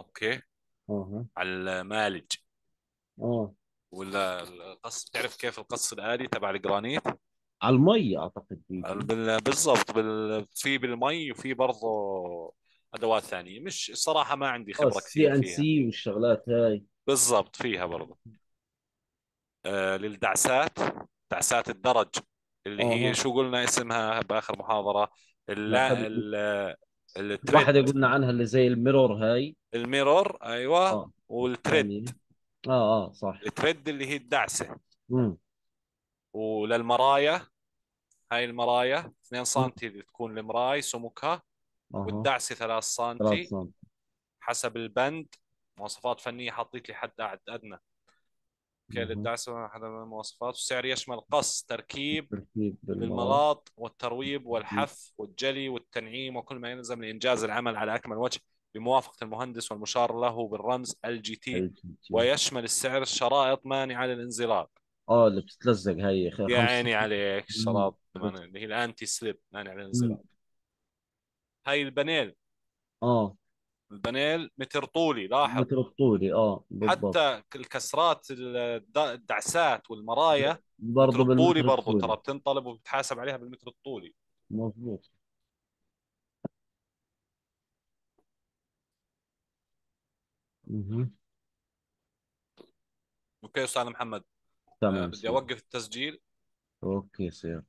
أوكي.
أها.
على المالج.
آه.
ولا القص بتعرف كيف القص الآلي تبع الجرانيت؟
على المي أعتقد
بال... بالضبط بال... في بالمي وفي برضه أدوات ثانية. مش الصراحة ما عندي خبرة كثير
ال CN
فيها.
C والشغلات هاي.
بالضبط فيها برضه آه للدعسات. دعسات الدرج اللي هي شو قلنا اسمها بآخر محاضرة؟
لا
اللا. ال...
ال
tread.
قلنا عنها اللي زي ال mirror هاي.
ال mirror
أيوه
آه وال tread.
الثانية آه آه صح.
ال tread اللي هي الدعسة.
امم
وللمرايا هاي المرايا 2 سم. تكون المراي سمكها
أها.
والدعسة 3 سم
3 سم
حسب البند مواصفات فنية حطيت لي حد أدنى. كيل
أها.
الدعسة حسب المواصفات. والسعر يشمل قص تركيب للملاط والترويب والحف والجلي والتنعيم وكل ما يلزم لإنجاز العمل على أكمل وجه بموافقة المهندس والمشار له بالرمز ال
GT.
ويشمل السعر شرائط مانعة للانزلاق.
آه اللي بتتلزق هي خ-
يا
خمس
عيني عليك مانعة- اللي هي ال anti slip مانع
أمم.
للانزلاق هاي البنيل
آه.
البنيل متر طولي لاحظ.
متر الطولي آه بالضبط.
حتى الكسرات الد- الدعسات والمرايا متر
برضه
الطولي
بالمتر
برضو ترى
الطولي
بتنطلب وبتحاسب عليها بالمتر الطولي.
مضبوط مهم.
OK أستاذ محمد.
تمام
بدي أوقف التسجيل.
OK sir